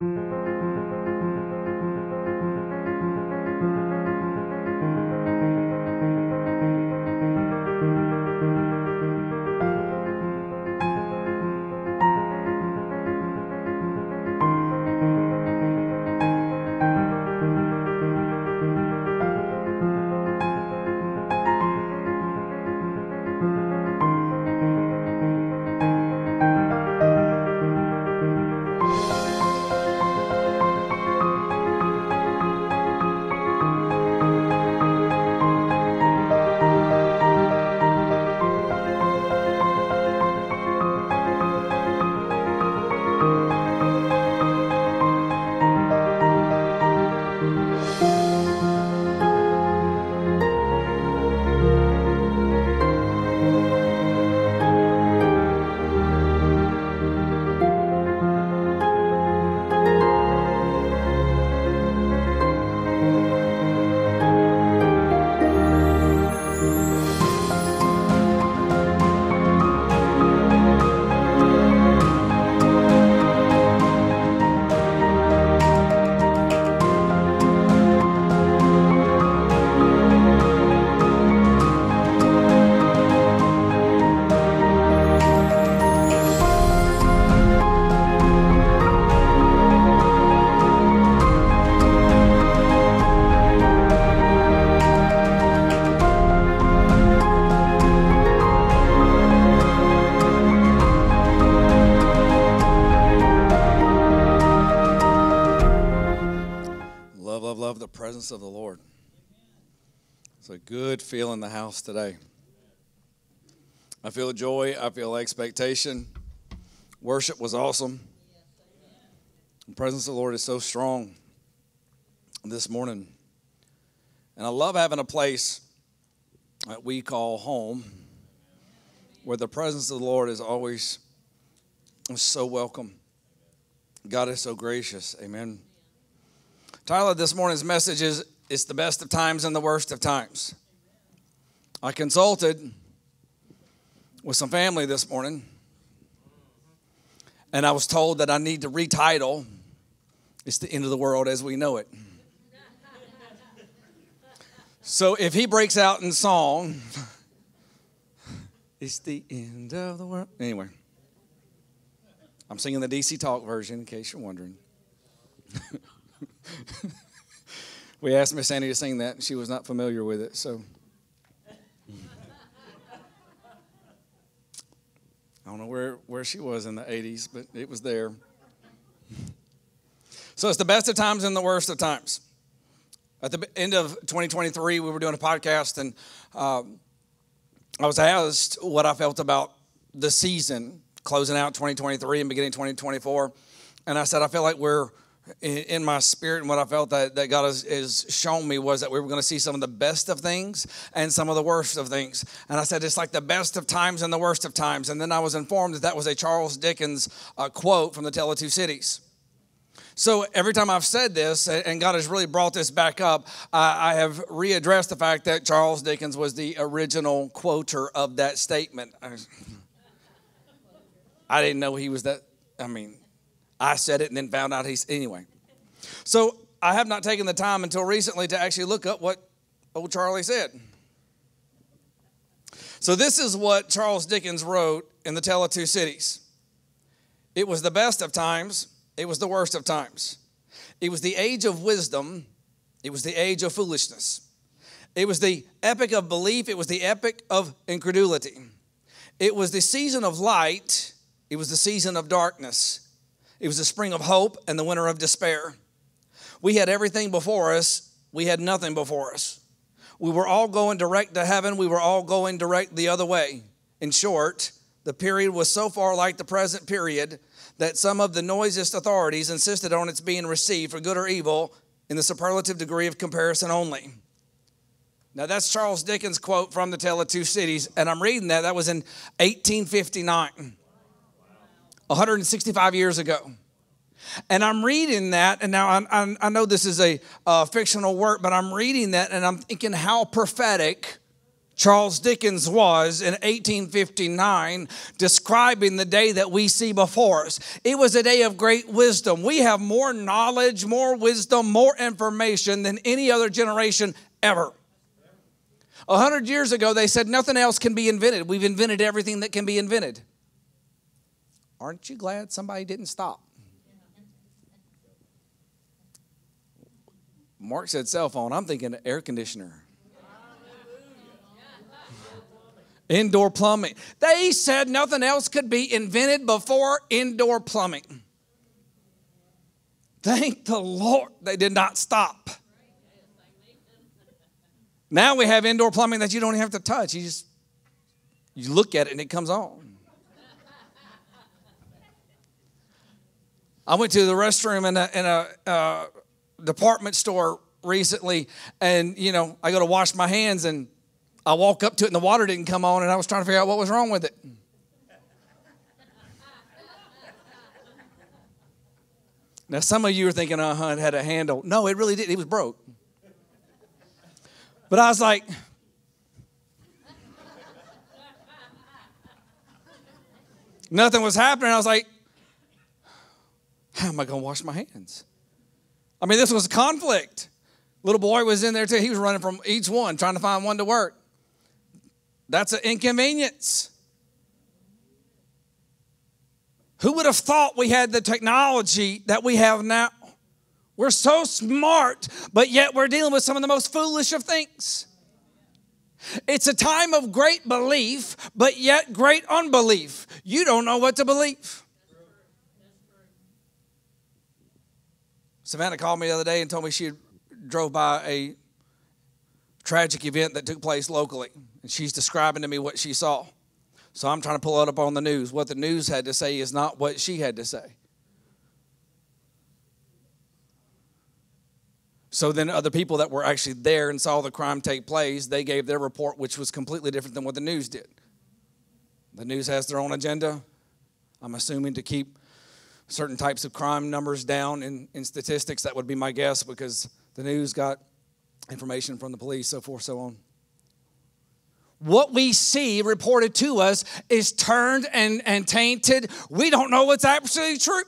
presence good feel in the house today. I feel joy, I feel expectation. Worship was awesome. The presence of the Lord is so strong this morning. And I love having a place that we call home where the presence of the Lord is always so welcome. God is so gracious. Amen. Tyler, this morning's message is it's the best of times and the worst of times. I consulted with some family this morning, and I was told that I need to retitle It's the End of the World as We Know It. So if he breaks out in song, it's the end of the world. Anyway, I'm singing the DC Talk version in case you're wondering. we asked Miss Sandy to sing that, and she was not familiar with it. So I don't know where, where she was in the 80s, but it was there. so it's the best of times and the worst of times. At the end of 2023, we were doing a podcast, and um, I was asked what I felt about the season closing out 2023 and beginning 2024. And I said, I feel like we're in my spirit and what I felt that, that God has, has shown me was that we were going to see some of the best of things and some of the worst of things. And I said, it's like the best of times and the worst of times. And then I was informed that that was a Charles Dickens uh, quote from the Tale of Two Cities. So every time I've said this, and God has really brought this back up, I have readdressed the fact that Charles Dickens was the original quoter of that statement. I didn't know he was that. I mean, I said it and then found out he's, anyway. So I have not taken the time until recently to actually look up what old Charlie said. So this is what Charles Dickens wrote in The Tale of Two Cities. It was the best of times, it was the worst of times. It was the age of wisdom, it was the age of foolishness. It was the epic of belief, it was the epic of incredulity. It was the season of light, it was the season of darkness. It was the spring of hope and the winter of despair. We had everything before us, we had nothing before us. We were all going direct to heaven, we were all going direct the other way. In short, the period was so far like the present period that some of the noisiest authorities insisted on its being received for good or evil in the superlative degree of comparison only. Now, that's Charles Dickens' quote from The Tale of Two Cities, and I'm reading that. That was in 1859. 165 years ago. And I'm reading that, and now I, I know this is a uh, fictional work, but I'm reading that and I'm thinking how prophetic Charles Dickens was in 1859 describing the day that we see before us. It was a day of great wisdom. We have more knowledge, more wisdom, more information than any other generation ever. A hundred years ago, they said nothing else can be invented. We've invented everything that can be invented. Aren't you glad somebody didn't stop? Mark said cell phone. I'm thinking air conditioner. Indoor plumbing. They said nothing else could be invented before indoor plumbing. Thank the Lord they did not stop. Now we have indoor plumbing that you don't have to touch. You just you look at it and it comes on. I went to the restroom in a, in a uh, department store recently, and you know I go to wash my hands and I walk up to it and the water didn't come on, and I was trying to figure out what was wrong with it. Now, some of you are thinking, uh huh, it had a handle. No, it really did. It was broke. But I was like, nothing was happening. I was like, how am I going to wash my hands? I mean, this was a conflict. Little boy was in there too. He was running from each one, trying to find one to work. That's an inconvenience. Who would have thought we had the technology that we have now? We're so smart, but yet we're dealing with some of the most foolish of things. It's a time of great belief, but yet great unbelief. You don't know what to believe. Savannah called me the other day and told me she drove by a tragic event that took place locally and she's describing to me what she saw. So I'm trying to pull it up on the news. What the news had to say is not what she had to say. So then other people that were actually there and saw the crime take place, they gave their report, which was completely different than what the news did. The news has their own agenda. I'm assuming to keep certain types of crime numbers down in, in statistics. That would be my guess because the news got information from the police, so forth, so on what we see reported to us is turned and, and tainted. We don't know what's absolutely true.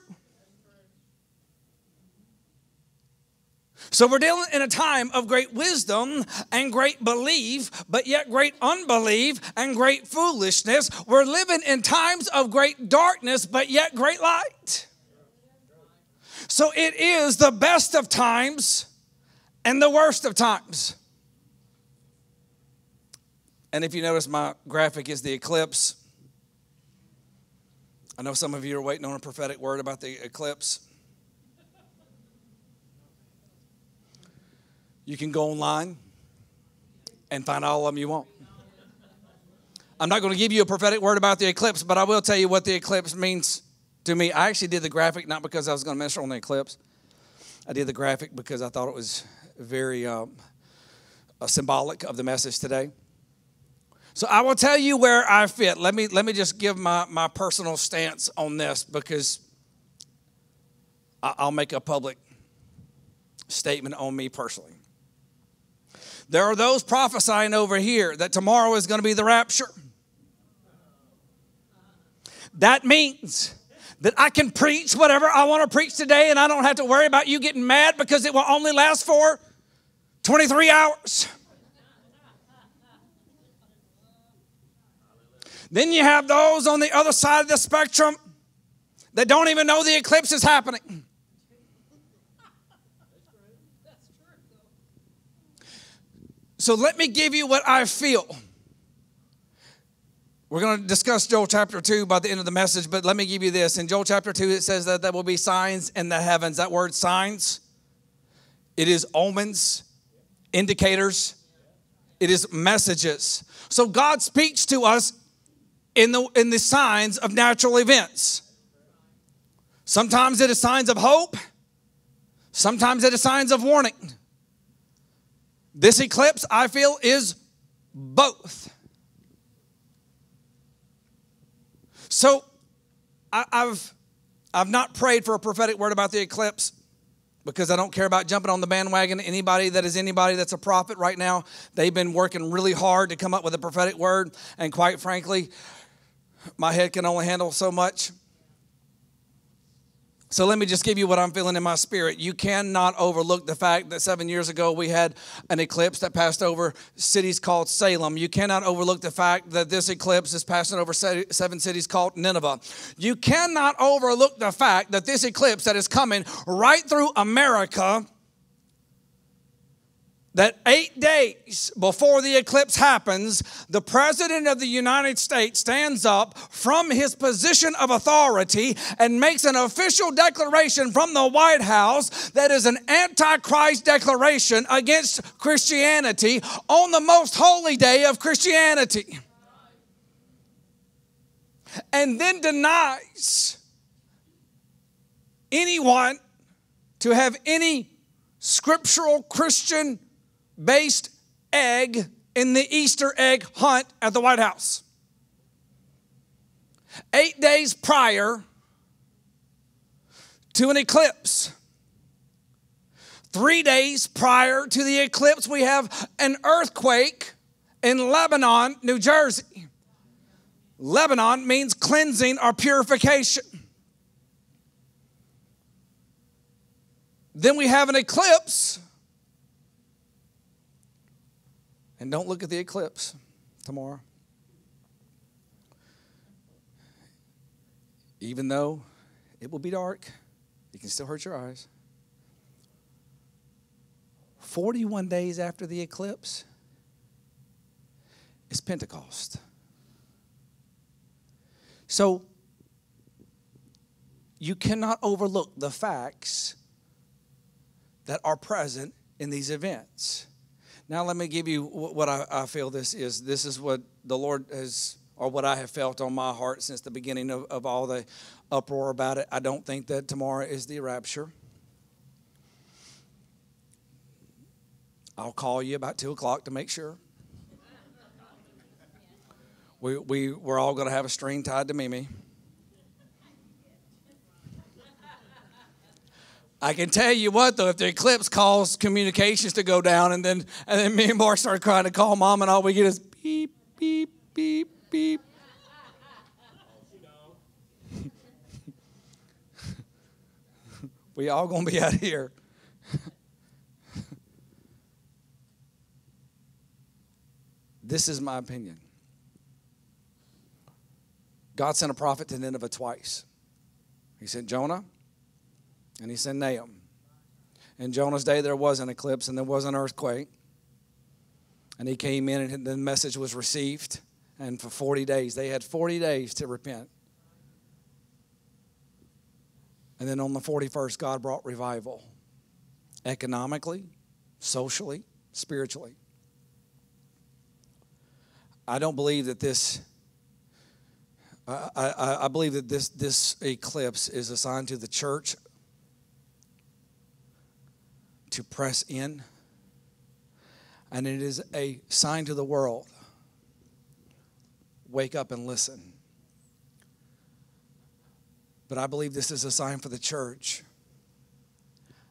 So we're dealing in a time of great wisdom and great belief, but yet great unbelief and great foolishness. We're living in times of great darkness, but yet great light. So it is the best of times and the worst of times. And if you notice, my graphic is the eclipse. I know some of you are waiting on a prophetic word about the eclipse. You can go online and find all of them you want. I'm not going to give you a prophetic word about the eclipse, but I will tell you what the eclipse means to me. I actually did the graphic not because I was going to minister on the eclipse. I did the graphic because I thought it was very um, symbolic of the message today. So I will tell you where I fit. Let me let me just give my, my personal stance on this because I'll make a public statement on me personally. There are those prophesying over here that tomorrow is going to be the rapture. That means that I can preach whatever I want to preach today and I don't have to worry about you getting mad because it will only last for 23 hours. Then you have those on the other side of the spectrum that don't even know the eclipse is happening. So let me give you what I feel. We're going to discuss Joel chapter 2 by the end of the message, but let me give you this. In Joel chapter 2, it says that there will be signs in the heavens. That word signs, it is omens, indicators, it is messages. So God speaks to us in the, in the signs of natural events. Sometimes it is signs of hope, sometimes it is signs of warning. This eclipse, I feel, is both. So I, have I've not prayed for a prophetic word about the eclipse because I don't care about jumping on the bandwagon. Anybody that is anybody that's a prophet right now, they've been working really hard to come up with a prophetic word. And quite frankly, my head can only handle so much. So let me just give you what I'm feeling in my spirit. You cannot overlook the fact that seven years ago we had an eclipse that passed over cities called Salem. You cannot overlook the fact that this eclipse is passing over seven cities called Nineveh. You cannot overlook the fact that this eclipse that is coming right through America that eight days before the eclipse happens, the President of the United States stands up from his position of authority and makes an official declaration from the White House that is an antichrist declaration against Christianity on the most holy day of Christianity. And then denies anyone to have any scriptural Christian based egg in the Easter egg hunt at the White House. Eight days prior to an eclipse, three days prior to the eclipse, we have an earthquake in Lebanon, New Jersey. Lebanon means cleansing or purification. Then we have an eclipse And don't look at the eclipse tomorrow. Even though it will be dark, it can still hurt your eyes. 41 days after the eclipse is Pentecost. So you cannot overlook the facts that are present in these events. Now, let me give you what I, I, feel this is. This is what the Lord has, or what I have felt on my heart since the beginning of, of all the uproar about it. I don't think that tomorrow is the rapture. I'll call you about 2 o'clock to make sure. We, we, we're all going to have a string tied to Mimi. I can tell you what though, if the eclipse caused communications to go down, and then and then me and Mark started trying to call mom, and all we get is beep beep beep beep. we all gonna be out here. this is my opinion. God sent a prophet to Nineveh twice. He sent Jonah and he sent Nahum. In Jonah's day, there was an eclipse and there was an earthquake. And he came in, and the message was received. And for 40 days, they had 40 days to repent. And then on the 41st, God brought revival economically, socially, spiritually. I don't believe that this. I, I, I believe that this, this eclipse is a sign to the church to press in, and it is a sign to the world wake up and listen. But I believe this is a sign for the church.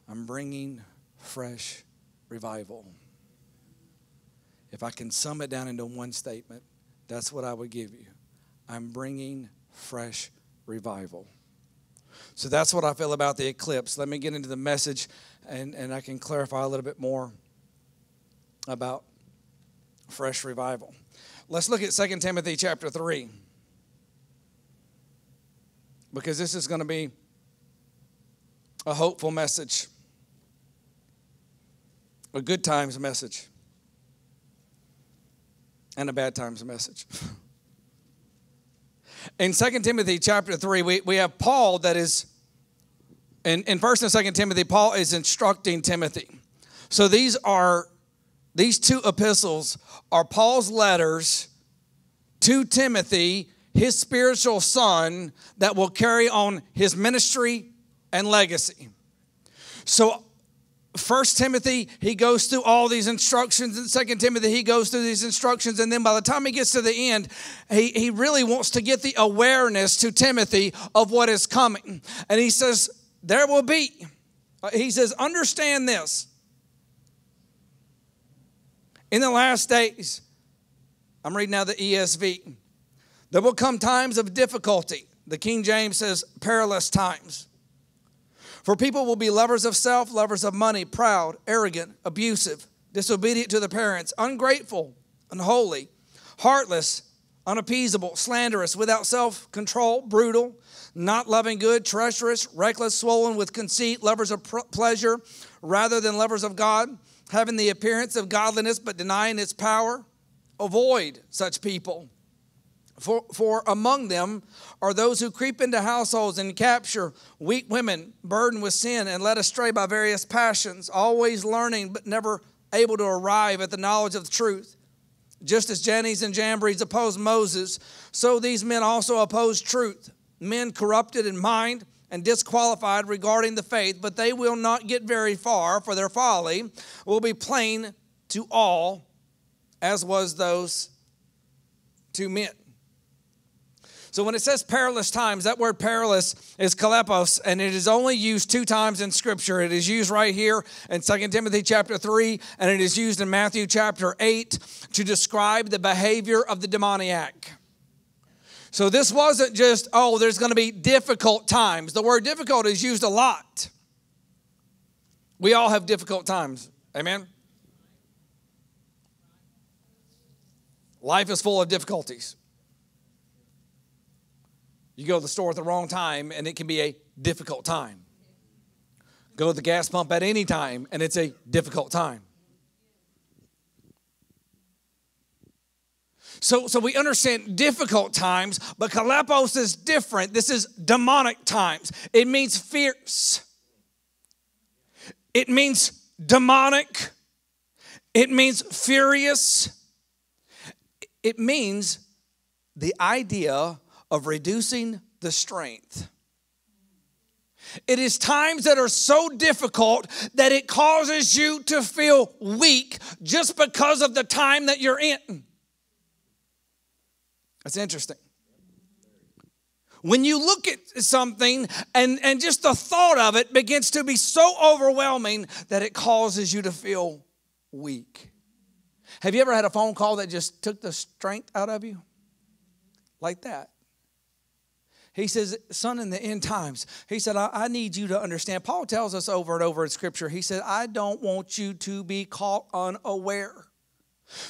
I'm bringing fresh revival. If I can sum it down into one statement, that's what I would give you. I'm bringing fresh revival. So that's what I feel about the eclipse. Let me get into the message and, and I can clarify a little bit more about fresh revival. Let's look at 2 Timothy chapter 3. Because this is going to be a hopeful message, a good times message, and a bad times message. In 2 Timothy chapter 3, we, we have Paul that is in, in 1st and 2nd Timothy, Paul is instructing Timothy. So these are these two epistles are Paul's letters to Timothy, his spiritual son, that will carry on his ministry and legacy. So First Timothy, he goes through all these instructions. And Second Timothy, he goes through these instructions. And then by the time he gets to the end, he, he really wants to get the awareness to Timothy of what is coming. And he says, there will be Uh, he says, Understand this. In the last days, I'm reading now the ESV, there will come times of difficulty. The King James says, perilous times. For people will be lovers of self, lovers of money, proud, arrogant, abusive, disobedient to the parents, ungrateful, unholy, heartless, unappeasable, slanderous, without self control, brutal, not loving good, treacherous, reckless, swollen with conceit, lovers of pleasure rather than lovers of God, having the appearance of godliness but denying its power. Avoid such people. For, for among them are those who creep into households and capture weak women, burdened with sin and led astray by various passions, always learning but never able to arrive at the knowledge of the truth. Just as Jannes and Jambres opposed Moses, so these men also oppose truth. Men corrupted in mind and disqualified regarding the faith, but they will not get very far, for their folly will be plain to all, as was those two men. So when it says perilous times, that word perilous is kalepos, and it is only used two times in Scripture. It is used right here in 2 Timothy chapter 3, and it is used in Matthew chapter 8 to describe the behavior of the demoniac. So this wasn't just, oh, there's going to be difficult times. The word difficult is used a lot. We all have difficult times. Amen? Life is full of difficulties. You go to the store at the wrong time, and it can be a difficult time. Go to the gas pump at any time, and it's a difficult time. So, so we understand difficult times, but kalepos is different. This is demonic times. It means fierce. It means demonic. It means furious. It means the idea of reducing the strength. It is times that are so difficult that it causes you to feel weak just because of the time that you're in. That's interesting. When you look at something and, and just the thought of it begins to be so overwhelming that it causes you to feel weak. Have you ever had a phone call that just took the strength out of you? Like that. He says, Son, in the end times, he said, I, I, need you to understand. Paul tells us over and over in Scripture, he said, I don't want you to be caught unaware.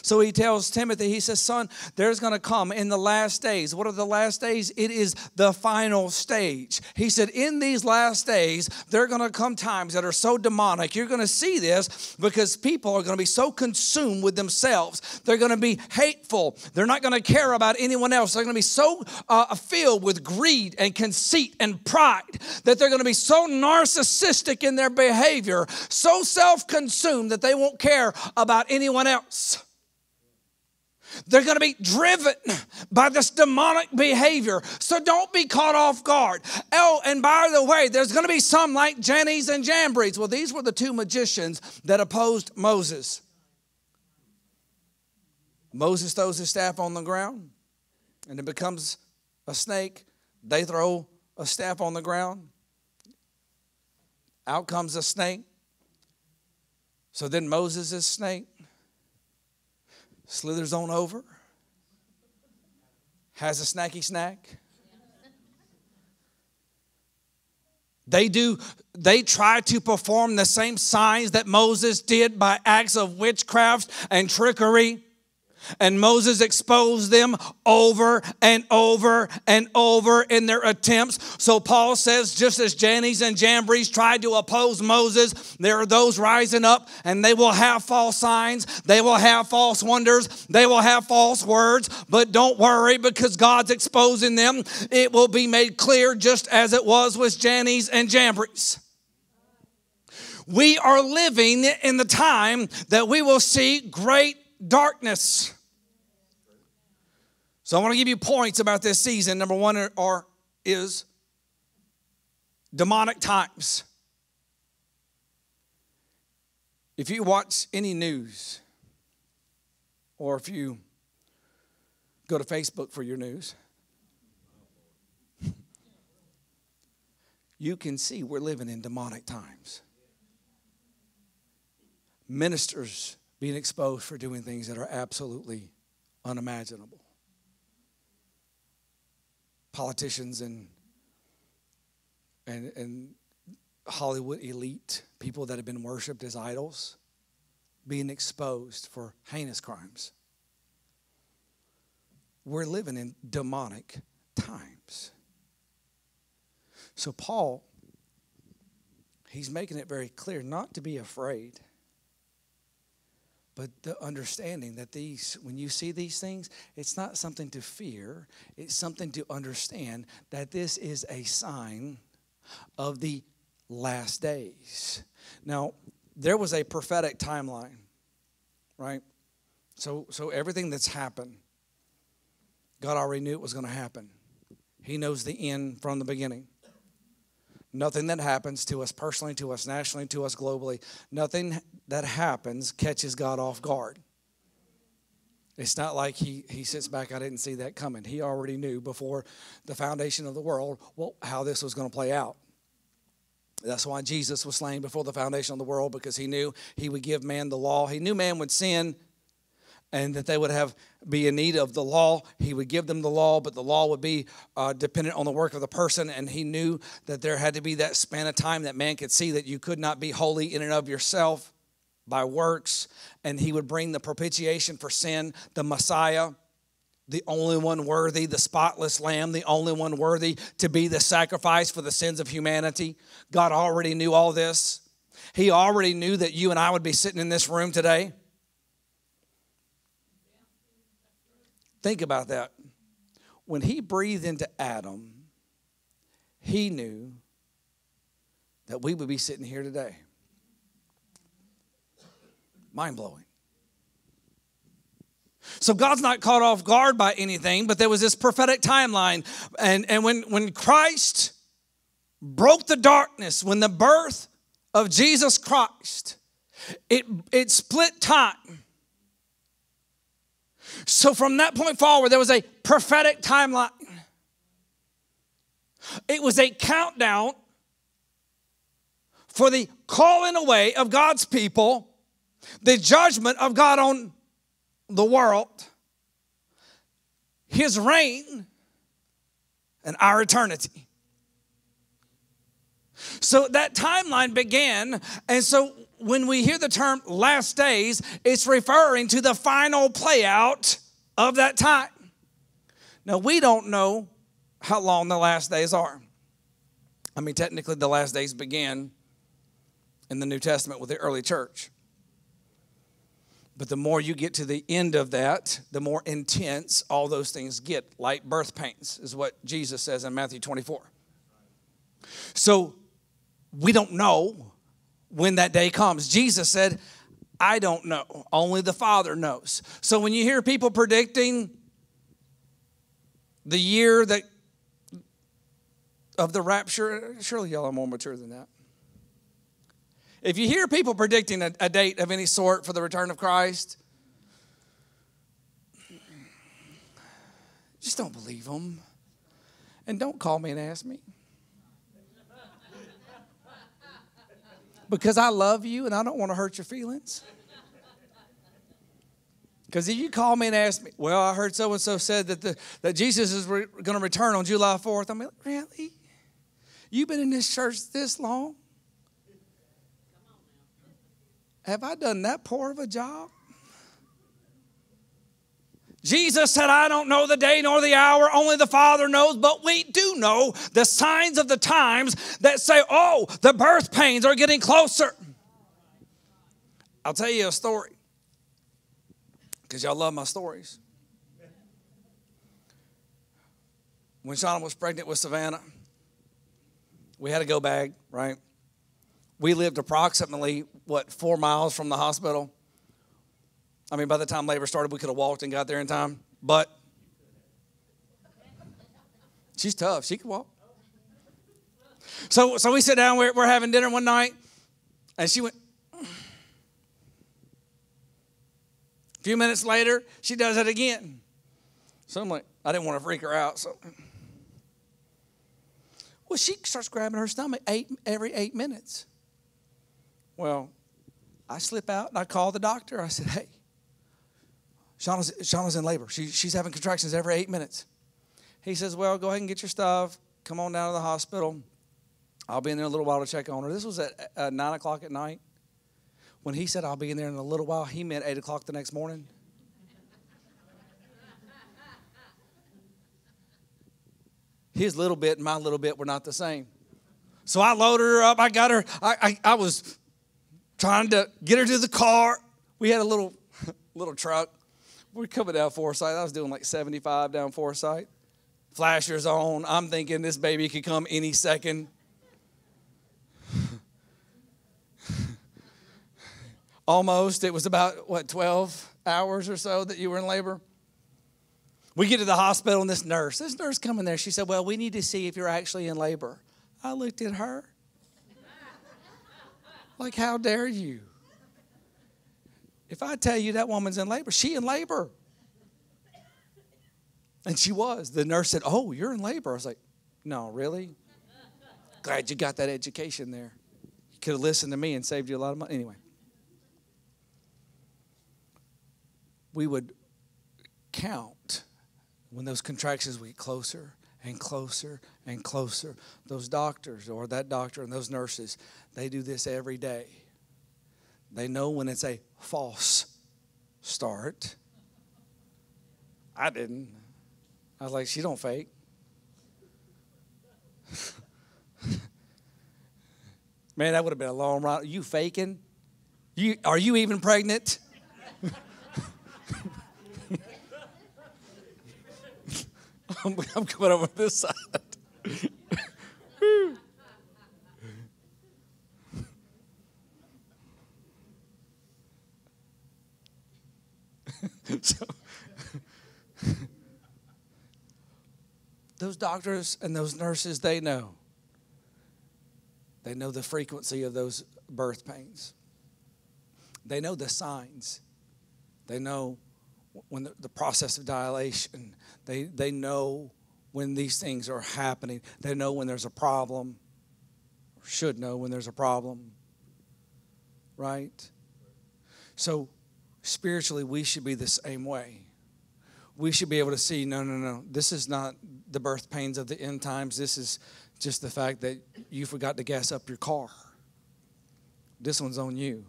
So he tells Timothy, he says, Son, there's going to come in the last days. What are the last days? It is the final stage. He said, In these last days, there are going to come times that are so demonic. You're going to see this because people are going to be so consumed with themselves. They're going to be hateful. They're not going to care about anyone else. They're going to be so uh, filled with greed and conceit and pride that they're going to be so narcissistic in their behavior, so self consumed that they won't care about anyone else. They're going to be driven by this demonic behavior. So don't be caught off guard. Oh, and by the way, there's going to be some like Jannes and Jambres. Well, these were the two magicians that opposed Moses. Moses throws his staff on the ground and it becomes a snake. They throw a staff on the ground. Out comes a snake. So then Moses is snake slithers on over, has a snacky snack. They do, they try to perform the same signs that Moses did by acts of witchcraft and trickery. And Moses exposed them over and over and over in their attempts. So Paul says, just as Jannes and Jambres tried to oppose Moses, there are those rising up and they will have false signs, they will have false wonders, they will have false words. But don't worry because God's exposing them. It will be made clear just as it was with Jannes and Jambres. We are living in the time that we will see great darkness. So I want to give you points about this season. Number one are, is demonic times. If you watch any news, or if you go to Facebook for your news, you can see we're living in demonic times. ministers being exposed for doing things that are absolutely unimaginable. Politicians and and and Hollywood elite, people that have been worshiped as idols, being exposed for heinous crimes. We're living in demonic times. So, Paul, he's making it very clear not to be afraid, but the understanding that these, when you see these things, it's not something to fear, it's something to understand that this is a sign of the last days. Now, there was a prophetic timeline, right? So, so everything that's happened, God already knew it was going to happen. He knows the end from the beginning. Nothing that happens to us personally, to us nationally, to us globally, nothing that happens catches God off guard. It's not like he, he sits back, I didn't see that coming. He already knew before the foundation of the world well, how this was going to play out. That's why Jesus was slain before the foundation of the world because he knew he would give man the law. He knew man would sin and that they would have be in need of the law. He would give them the law, but the law would be uh, dependent on the work of the person. And he knew that there had to be that span of time that man could see that you could not be holy in and of yourself by works. And he would bring the propitiation for sin, the Messiah the only one worthy, the spotless lamb, the only one worthy to be the sacrifice for the sins of humanity. God already knew all this. He already knew that you and I would be sitting in this room today. Think about that. When he breathed into Adam, he knew that we would be sitting here today. Mind blowing. So God's not caught off guard by anything, but there was this prophetic timeline. And, and when, when Christ broke the darkness, when the birth of Jesus Christ, it, it split time. So from that point forward, there was a prophetic timeline. It was a countdown for the calling away of God's people, the judgment of God on the world, his reign, and our eternity. So that timeline began, and so when we hear the term last days, it's referring to the final playout of that time. Now, we don't know how long the last days are. I mean, technically, the last days began in the New Testament with the early church. But the more you get to the end of that, the more intense all those things get, like birth pains, is what Jesus says in Matthew 24. So we don't know when that day comes. Jesus said, I don't know. Only the Father knows. So when you hear people predicting the year that of the rapture, surely y'all are more mature than that. If you hear people predicting a, a date of any sort for the return of Christ, just don't believe them. And don't call me and ask me. Because I love you and I don't want to hurt your feelings. Because if you call me and ask me, well, I heard so and so said that, the, that Jesus is re- going to return on July 4th. I'm like, really? You've been in this church this long? Have I done that poor of a job? Jesus said, I don't know the day nor the hour, only the Father knows, but we do know the signs of the times that say, oh, the birth pains are getting closer. I'll tell you a story because y'all love my stories. When Shauna was pregnant with Savannah, we had a go bag, right? We lived approximately, what, four miles from the hospital. I mean, by the time labor started, we could have walked and got there in time. But she's tough. She can walk. So, so we sit down, we're, we're having dinner one night, and she went. A few minutes later, she does it again. So I'm like, I didn't want to freak her out. So, well, she starts grabbing her stomach eight, every eight minutes. Well, I slip out and I call the doctor. I said, hey, Shauna's, Shauna's in labor. She, she's having contractions every eight minutes. He says, well, go ahead and get your stuff. Come on down to the hospital. I'll be in there a little while to check on her. This was at uh, 9 o'clock at night. When he said, I'll be in there in a little while, he meant 8 o'clock the next morning. His little bit and my little bit were not the same. So I loaded her up. I got her. I, I, I was trying to get her to the car. We had a little little truck. We're coming down Forsythe. I was doing like 75 down Forsythe. Flashers on. I'm thinking this baby could come any second. Almost. It was about, what, 12 hours or so that you were in labor? We get to the hospital and this nurse, this nurse coming there, she said, Well, we need to see if you're actually in labor. I looked at her. Like, how dare you? If I tell you that woman's in labor, she in labor. And she was. The nurse said, Oh, you're in labor. I was like, No, really? Glad you got that education there. You could have listened to me and saved you a lot of money. Anyway. We would count when those contractions would get closer and closer and closer. Those doctors or that doctor and those nurses, they do this every day. They know when it's a false start. I didn't. I was like, she don't fake. Man, that would have been a long ride. You faking? You are you even pregnant? I'm, I'm coming over this side. so, those doctors and those nurses, they know. They know the frequency of those birth pains. They know the signs. They know when the, the process of dilation, they, they know when these things are happening. They know when there's a problem, or should know when there's a problem, right? So, spiritually, we should be the same way. We should be able to see no, no, no, this is not the birth pains of the end times. This is just the fact that you forgot to gas up your car. This one's on you.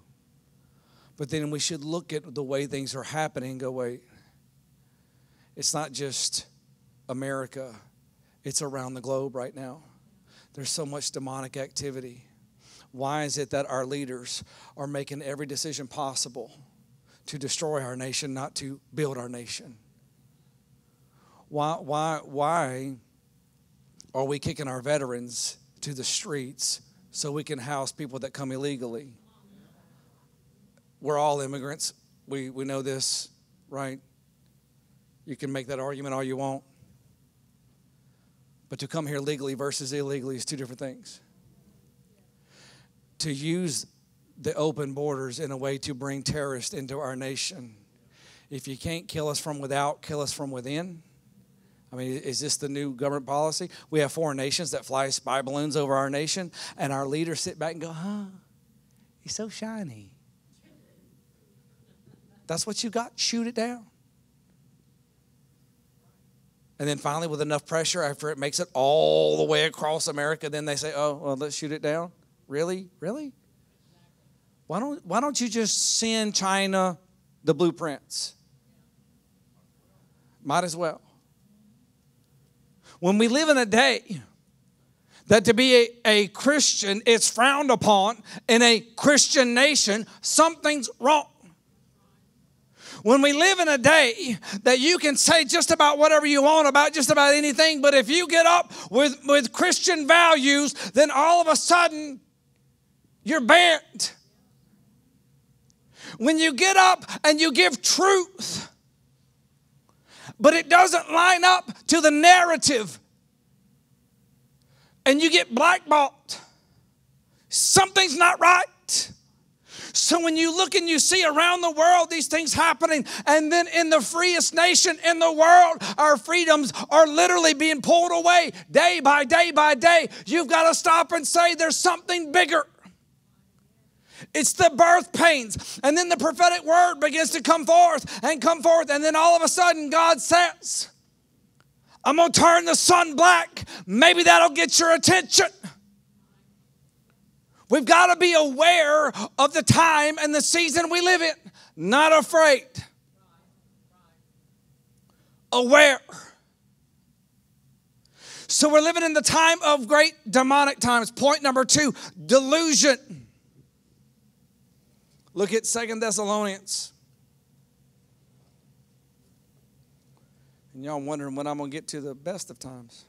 But then we should look at the way things are happening go, wait, it's not just America, it's around the globe right now. There's so much demonic activity. Why is it that our leaders are making every decision possible to destroy our nation, not to build our nation? Why, why, why are we kicking our veterans to the streets so we can house people that come illegally? We're all immigrants. We, we know this, right? You can make that argument all you want. But to come here legally versus illegally is two different things. To use the open borders in a way to bring terrorists into our nation. If you can't kill us from without, kill us from within. I mean, is this the new government policy? We have foreign nations that fly spy balloons over our nation, and our leaders sit back and go, huh, he's so shiny. That's what you got? Shoot it down. And then finally, with enough pressure, after it makes it all the way across America, then they say, oh, well, let's shoot it down. Really? Really? Why don't, why don't you just send China the blueprints? Might as well. When we live in a day that to be a, a Christian is frowned upon in a Christian nation, something's wrong. When we live in a day that you can say just about whatever you want about just about anything, but if you get up with, with Christian values, then all of a sudden you're banned. When you get up and you give truth, but it doesn't line up to the narrative, and you get blackballed, something's not right. So when you look and you see around the world these things happening, and then in the freest nation in the world, our freedoms are literally being pulled away day by day by day, you've got to stop and say there's something bigger. It's the birth pains. And then the prophetic word begins to come forth and come forth. And then all of a sudden, God says, I'm going to turn the sun black. Maybe that'll get your attention. We've got to be aware of the time and the season we live in, not afraid. Aware. So we're living in the time of great demonic times. Point number two delusion. Look at Second Thessalonians. And y'all wondering when I'm going to get to the best of times.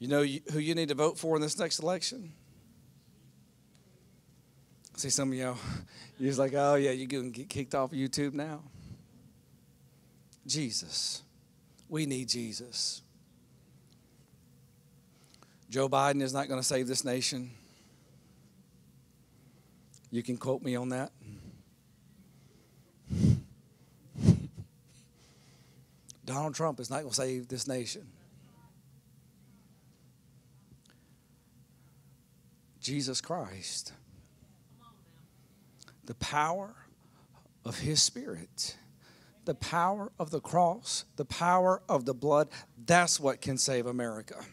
You know who you need to vote for in this next election? See some of y'all, you're like, oh yeah, you're going to get kicked off of YouTube now. Jesus. We need Jesus. Joe Biden is not going to save this nation. You can quote me on that. Donald Trump is not going to save this nation. Jesus Christ. The power of His Spirit, the power of the cross, the power of the blood, that's what can save America.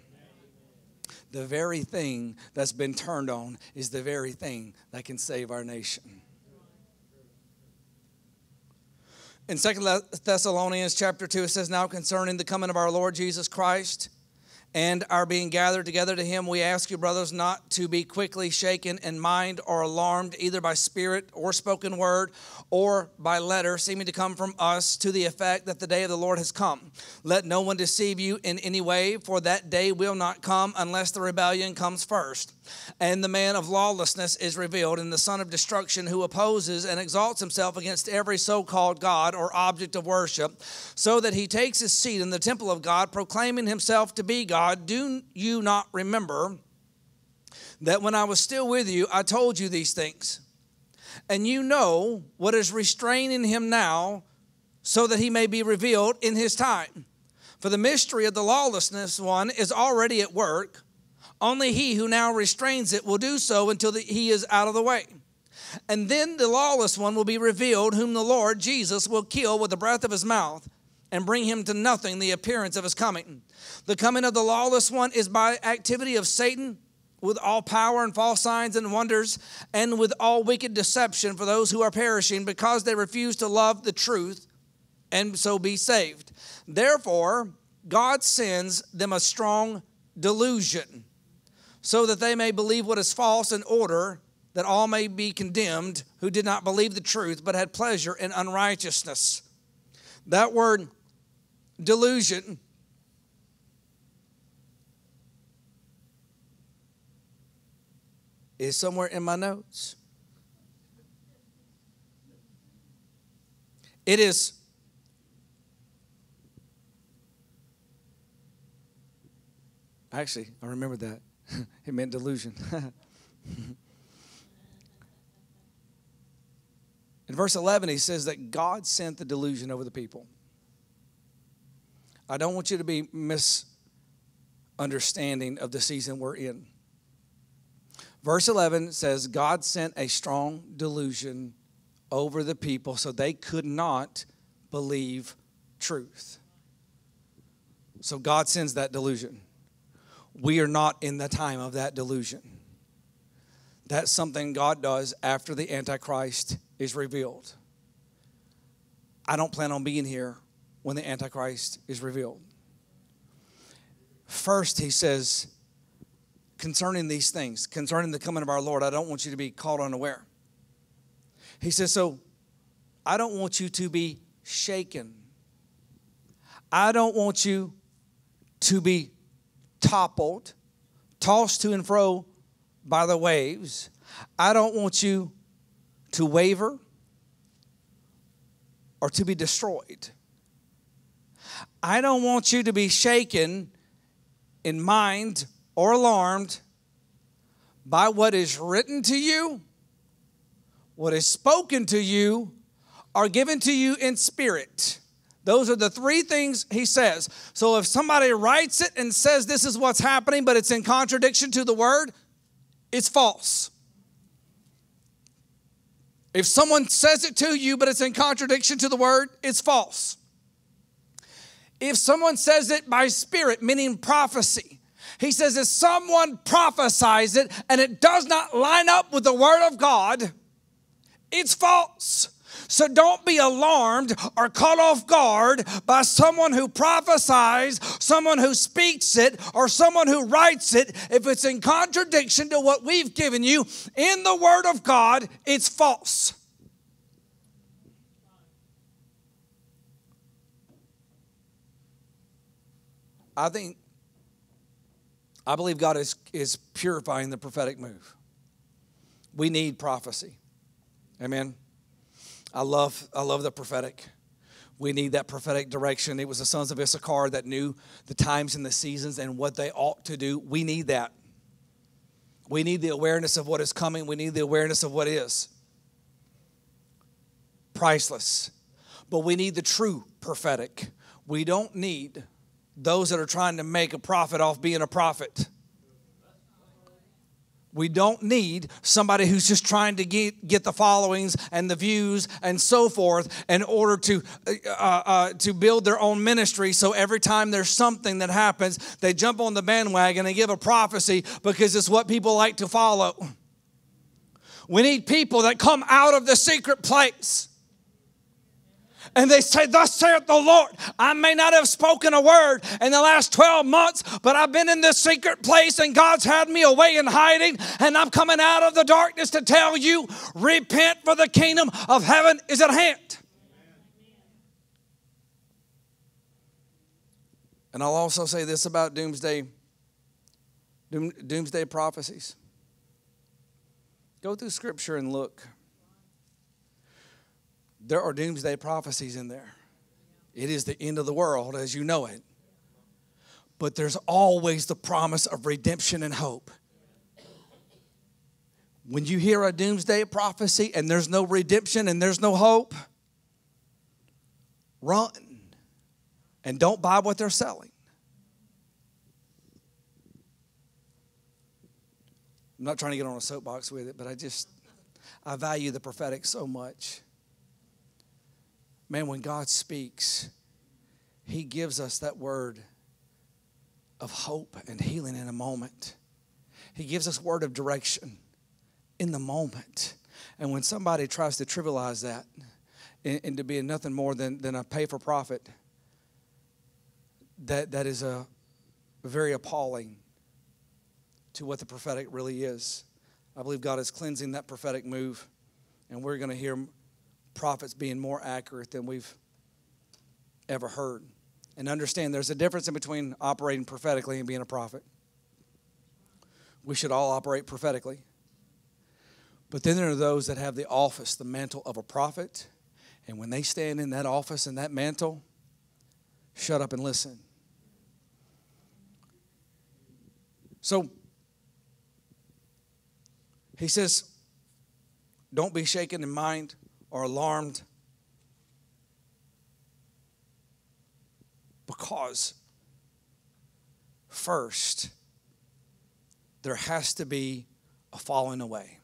The very thing that's been turned on is the very thing that can save our nation. In Second Thessalonians chapter 2, it says, Now concerning the coming of our Lord Jesus Christ, and are being gathered together to him, we ask you, brothers, not to be quickly shaken in mind or alarmed, either by spirit or spoken word or by letter, seeming to come from us, to the effect that the day of the Lord has come. Let no one deceive you in any way, for that day will not come unless the rebellion comes first. And the man of lawlessness is revealed, and the son of destruction who opposes and exalts himself against every so called God or object of worship, so that he takes his seat in the temple of God, proclaiming himself to be God. Do you not remember that when I was still with you, I told you these things? And you know what is restraining him now, so that he may be revealed in his time. For the mystery of the lawlessness one is already at work. Only he who now restrains it will do so until the, he is out of the way. And then the lawless one will be revealed, whom the Lord Jesus will kill with the breath of his mouth and bring him to nothing the appearance of his coming. The coming of the lawless one is by activity of Satan with all power and false signs and wonders and with all wicked deception for those who are perishing because they refuse to love the truth and so be saved. Therefore, God sends them a strong delusion so that they may believe what is false in order that all may be condemned who did not believe the truth but had pleasure in unrighteousness. That word delusion is somewhere in my notes. It is actually, I remember that. it meant delusion. In verse 11, he says that God sent the delusion over the people. I don't want you to be misunderstanding of the season we're in. Verse 11 says, God sent a strong delusion over the people so they could not believe truth. So God sends that delusion we are not in the time of that delusion. That's something God does after the Antichrist is revealed. I don't plan on being here when the Antichrist is revealed. First, he says, concerning these things, concerning the coming of our Lord, I don't want you to be caught unaware. He says, So I don't want you to be shaken. I don't want you to be toppled, tossed to and fro by the waves. I don't want you to waver or to be destroyed. I don't want you to be shaken in mind or alarmed by what is written to you, what is spoken to you, or given to you in spirit. Those are the three things he says. So if somebody writes it and says this is what's happening, but it's in contradiction to the word, it's false. If someone says it to you, but it's in contradiction to the word, it's false. If someone says it by spirit, meaning prophecy, he says if someone prophesies it and it does not line up with the word of God, it's false. So don't be alarmed or caught off guard by someone who prophesies, someone who speaks it, or someone who writes it. If it's in contradiction to what we've given you in the Word of God, it's false. I think, I believe God is, is purifying the prophetic move. We need prophecy. Amen. I love, I love the prophetic. We need that prophetic direction. It was the sons of Issachar that knew the times and the seasons and what they ought to do. We need that. We need the awareness of what is coming. We need the awareness of what is. Priceless. But we need the true prophetic. We don't need those that are trying to make a profit off being a prophet. We don't need somebody who's just trying to get, get the followings and the views and so forth in order to, uh, uh, to build their own ministry. So every time there's something that happens, they jump on the bandwagon and give a prophecy because it's what people like to follow. We need people that come out of the secret place and they say, Thus saith the Lord, I may not have spoken a word in the last 12 months, but I've been in this secret place and God's had me away in hiding, and I'm coming out of the darkness to tell you, repent for the kingdom of heaven is at hand. And I'll also say this about doomsday doom, doomsday prophecies. Go through scripture and look. There are doomsday prophecies in there. It is the end of the world as you know it. But there's always the promise of redemption and hope. When you hear a doomsday prophecy and there's no redemption and there's no hope, run and don't buy what they're selling. I'm not trying to get on a soapbox with it, but I just, I value the prophetic so much. Man, when God speaks, He gives us that word of hope and healing in a moment. He gives us word of direction in the moment. And when somebody tries to trivialize that into being nothing more than, than a pay for profit, that, that is a very appalling to what the prophetic really is. I believe God is cleansing that prophetic move, and we're going to hear prophets being more accurate than we've ever heard. And understand there's a difference in between operating prophetically and being a prophet. We should all operate prophetically. But then there are those that have the office, the mantle of a prophet. And when they stand in that office and that mantle, shut up and listen. So he says, don't be shaken in mind or alarmed because first there has to be a falling away.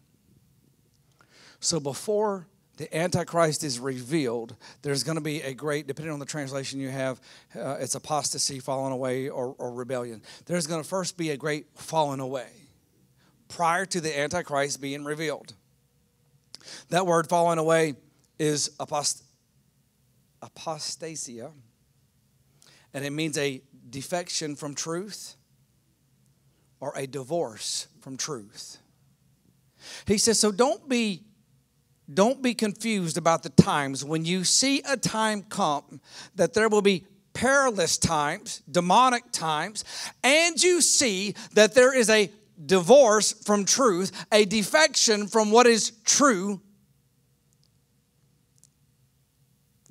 So before the Antichrist is revealed, there's going to be a great, depending on the translation you have, uh, it's apostasy, falling away, or, or rebellion. There's going to first be a great falling away prior to the Antichrist being revealed. That word falling away is apost- apostasia, and it means a defection from truth or a divorce from truth. He says, so don't be don't be confused about the times when you see a time come that there will be perilous times, demonic times, and you see that there is a divorce from truth, a defection from what is true.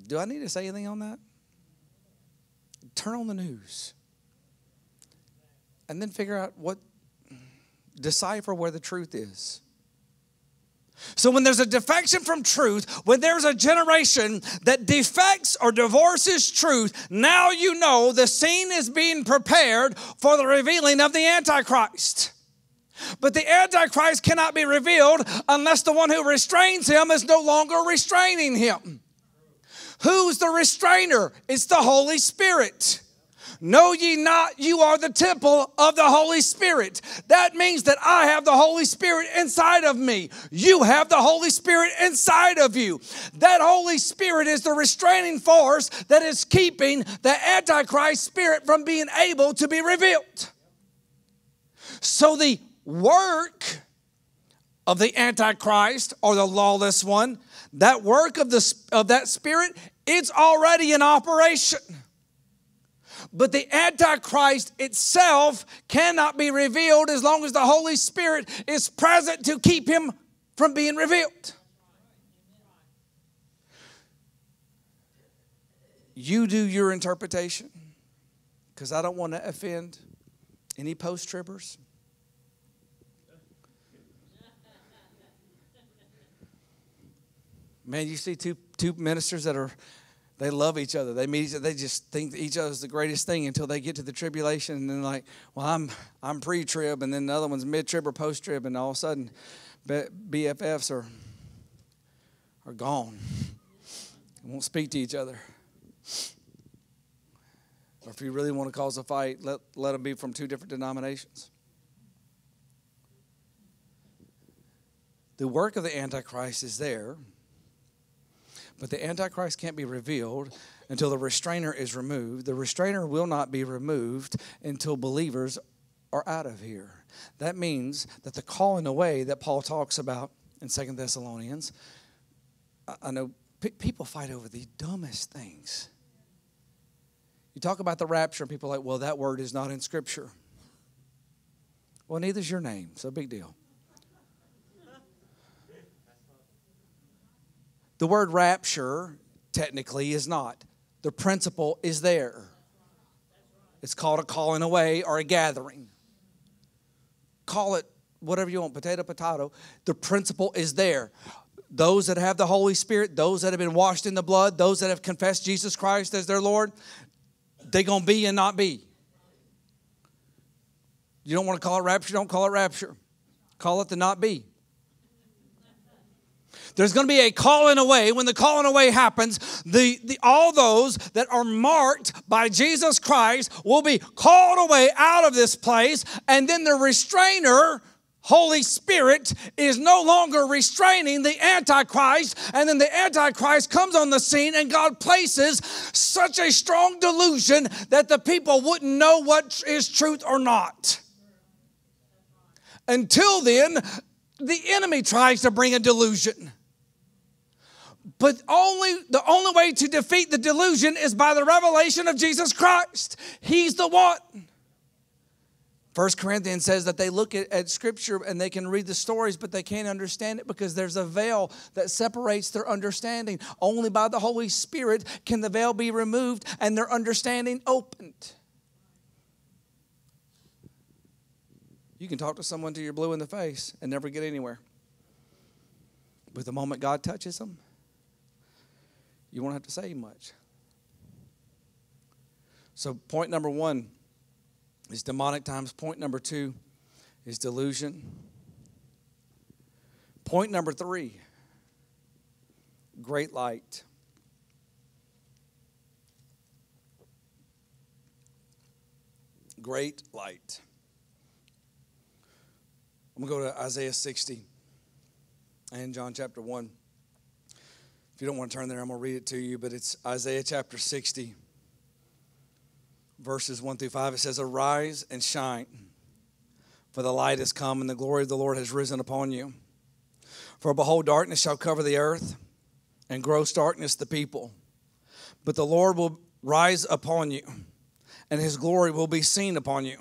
Do I need to say anything on that? Turn on the news and then figure out what, decipher where the truth is. So, when there's a defection from truth, when there's a generation that defects or divorces truth, now you know the scene is being prepared for the revealing of the Antichrist. But the Antichrist cannot be revealed unless the one who restrains him is no longer restraining him. Who's the restrainer? It's the Holy Spirit. Know ye not you are the temple of the Holy Spirit. That means that I have the Holy Spirit inside of me. You have the Holy Spirit inside of you. That Holy Spirit is the restraining force that is keeping the Antichrist spirit from being able to be revealed. So the work of the Antichrist or the lawless one, that work of, the, of that spirit, it's already in operation. But the Antichrist itself cannot be revealed as long as the Holy Spirit is present to keep him from being revealed. You do your interpretation because I don't want to offend any post tribbers. Man, you see two, two ministers that are they love each other. They meet each other. They just think each other's the greatest thing until they get to the tribulation, and then like, well, I'm I'm pre-trib, and then the other one's mid-trib or post-trib, and all of a sudden, BFFs are are gone. They won't speak to each other. Or if you really want to cause a fight, let let them be from two different denominations. The work of the Antichrist is there but the Antichrist can't be revealed until the restrainer is removed. The restrainer will not be removed until believers are out of here. That means that the calling away that Paul talks about in Second Thessalonians, I know people fight over the dumbest things. You talk about the rapture, and people are like, well, that word is not in Scripture. Well, neither's your name, so big deal. The word rapture technically is not. The principle is there. It's called a calling away or a gathering. Call it whatever you want, potato, potato. The principle is there. Those that have the Holy Spirit, those that have been washed in the blood, those that have confessed Jesus Christ as their Lord, they're going to be and not be. You don't want to call it rapture, don't call it rapture. Call it the not be. There's going to be a calling away. When the calling away happens, the, the, all those that are marked by Jesus Christ will be called away out of this place, and then the restrainer, Holy Spirit, is no longer restraining the Antichrist, and then the Antichrist comes on the scene, and God places such a strong delusion that the people wouldn't know what is truth or not. Until then, the enemy tries to bring a delusion. But only the only way to defeat the delusion is by the revelation of Jesus Christ. He's the one. First Corinthians says that they look at, at, scripture and they can read the stories, but they can't understand it because there's a veil that separates their understanding. Only by the Holy Spirit can the veil be removed and their understanding opened. You can talk to someone till you're blue in the face and never get anywhere. But the moment God touches them, you won't have to say much. So, point number one is demonic times. Point number two is delusion. Point number three great light. Great light. I'm going to go to Isaiah 60 and John chapter 1 you don't want to turn there, I'm going to read it to you, but it's Isaiah chapter 60, verses 1 through 5. It says, Arise and shine, for the light has come, and the glory of the Lord has risen upon you. For behold, darkness shall cover the earth, and gross darkness the people. But the Lord will rise upon you, and his glory will be seen upon you.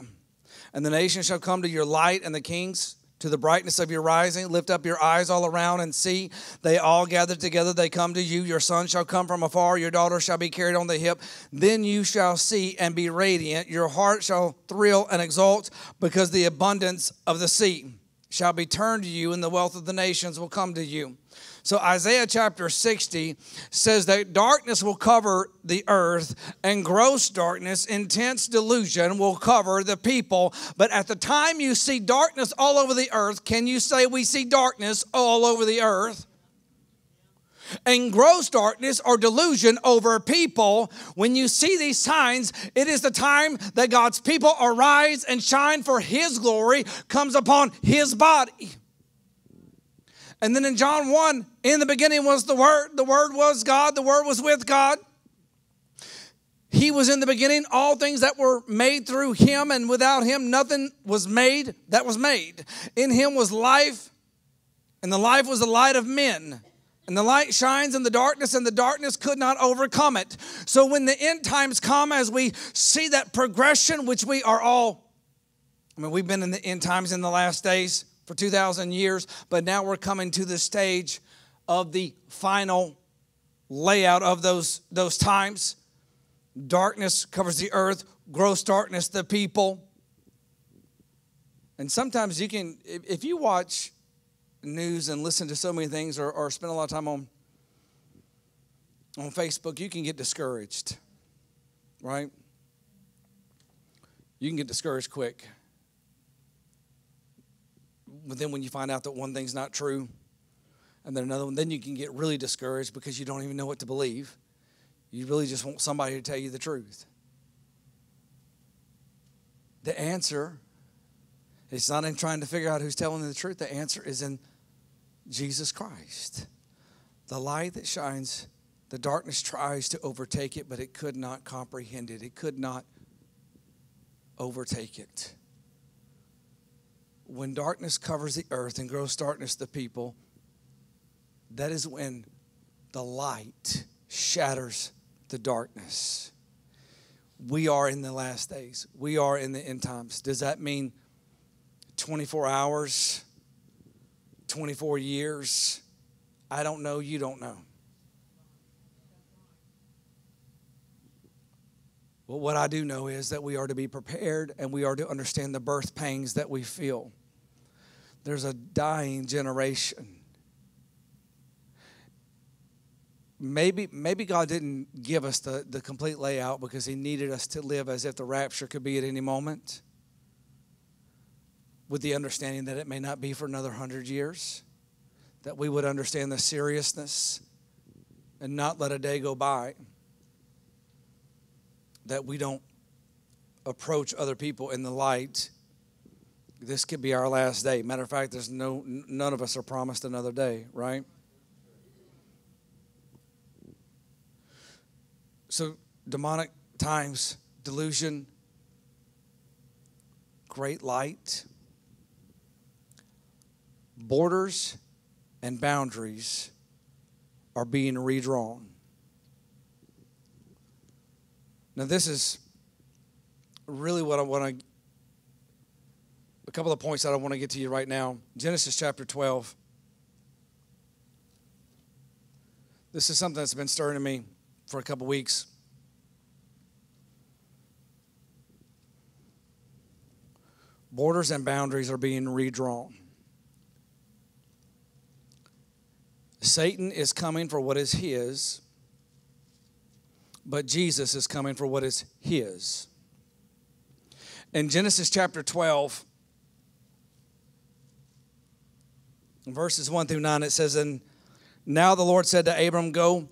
And the nations shall come to your light, and the kings to the brightness of your rising. Lift up your eyes all around and see. They all gather together. They come to you. Your son shall come from afar. Your daughter shall be carried on the hip. Then you shall see and be radiant. Your heart shall thrill and exult because the abundance of the sea. shall be turned to you, and the wealth of the nations will come to you. So Isaiah chapter 60 says that darkness will cover the earth and gross darkness, intense delusion will cover the people. But at the time you see darkness all over the earth, can you say we see darkness all over the earth? and gross darkness or delusion over people, when you see these signs, it is the time that God's people arise and shine for His glory comes upon His body. And then in John 1, in the beginning was the Word, the Word was God, the Word was with God. He was in the beginning, all things that were made through Him, and without Him, nothing was made that was made. In Him was life, and the life was the light of men. And the light shines in the darkness, and the darkness could not overcome it. So, when the end times come, as we see that progression, which we are all, I mean, we've been in the end times in the last days for 2,000 years, but now we're coming to the stage of the final layout of those, those times. Darkness covers the earth, gross darkness the people. And sometimes you can, if you watch news and listen to so many things or, or spend a lot of time on on Facebook, you can get discouraged, right? You can get discouraged quick. But then when you find out that one thing's not true, and then another one, then you can get really discouraged because you don't even know what to believe. You really just want somebody to tell you the truth. The answer is not in trying to figure out who's telling the truth. The answer is in Jesus Christ. The light that shines, the darkness tries to overtake it, but it could not comprehend it. It could not overtake it. When darkness covers the earth and grows darkness the people, that is when the light shatters the darkness. We are in the last days. We are in the end times. Does that mean 24 hours? 24 years? I don't know. You don't know. Well, what I do know is that we are to be prepared and we are to understand the birth pangs that we feel. There's a dying generation. Maybe, maybe God didn't give us the, the complete layout because He needed us to live as if the rapture could be at any moment with the understanding that it may not be for another hundred years, that we would understand the seriousness and not let a day go by, that we don't approach other people in the light. This could be our last day. Matter of fact, there's no none of us are promised another day, right? So demonic times, delusion, great light borders and boundaries are being redrawn. Now, this is really what I want to, a couple of points that I want to get to you right now. Genesis chapter 12. This is something that's been stirring in me for a couple weeks. Borders and boundaries are being redrawn. Satan is coming for what is his, but Jesus is coming for what is his. In Genesis chapter 12, verses 1 through 9, it says, And now the Lord said to Abram, Go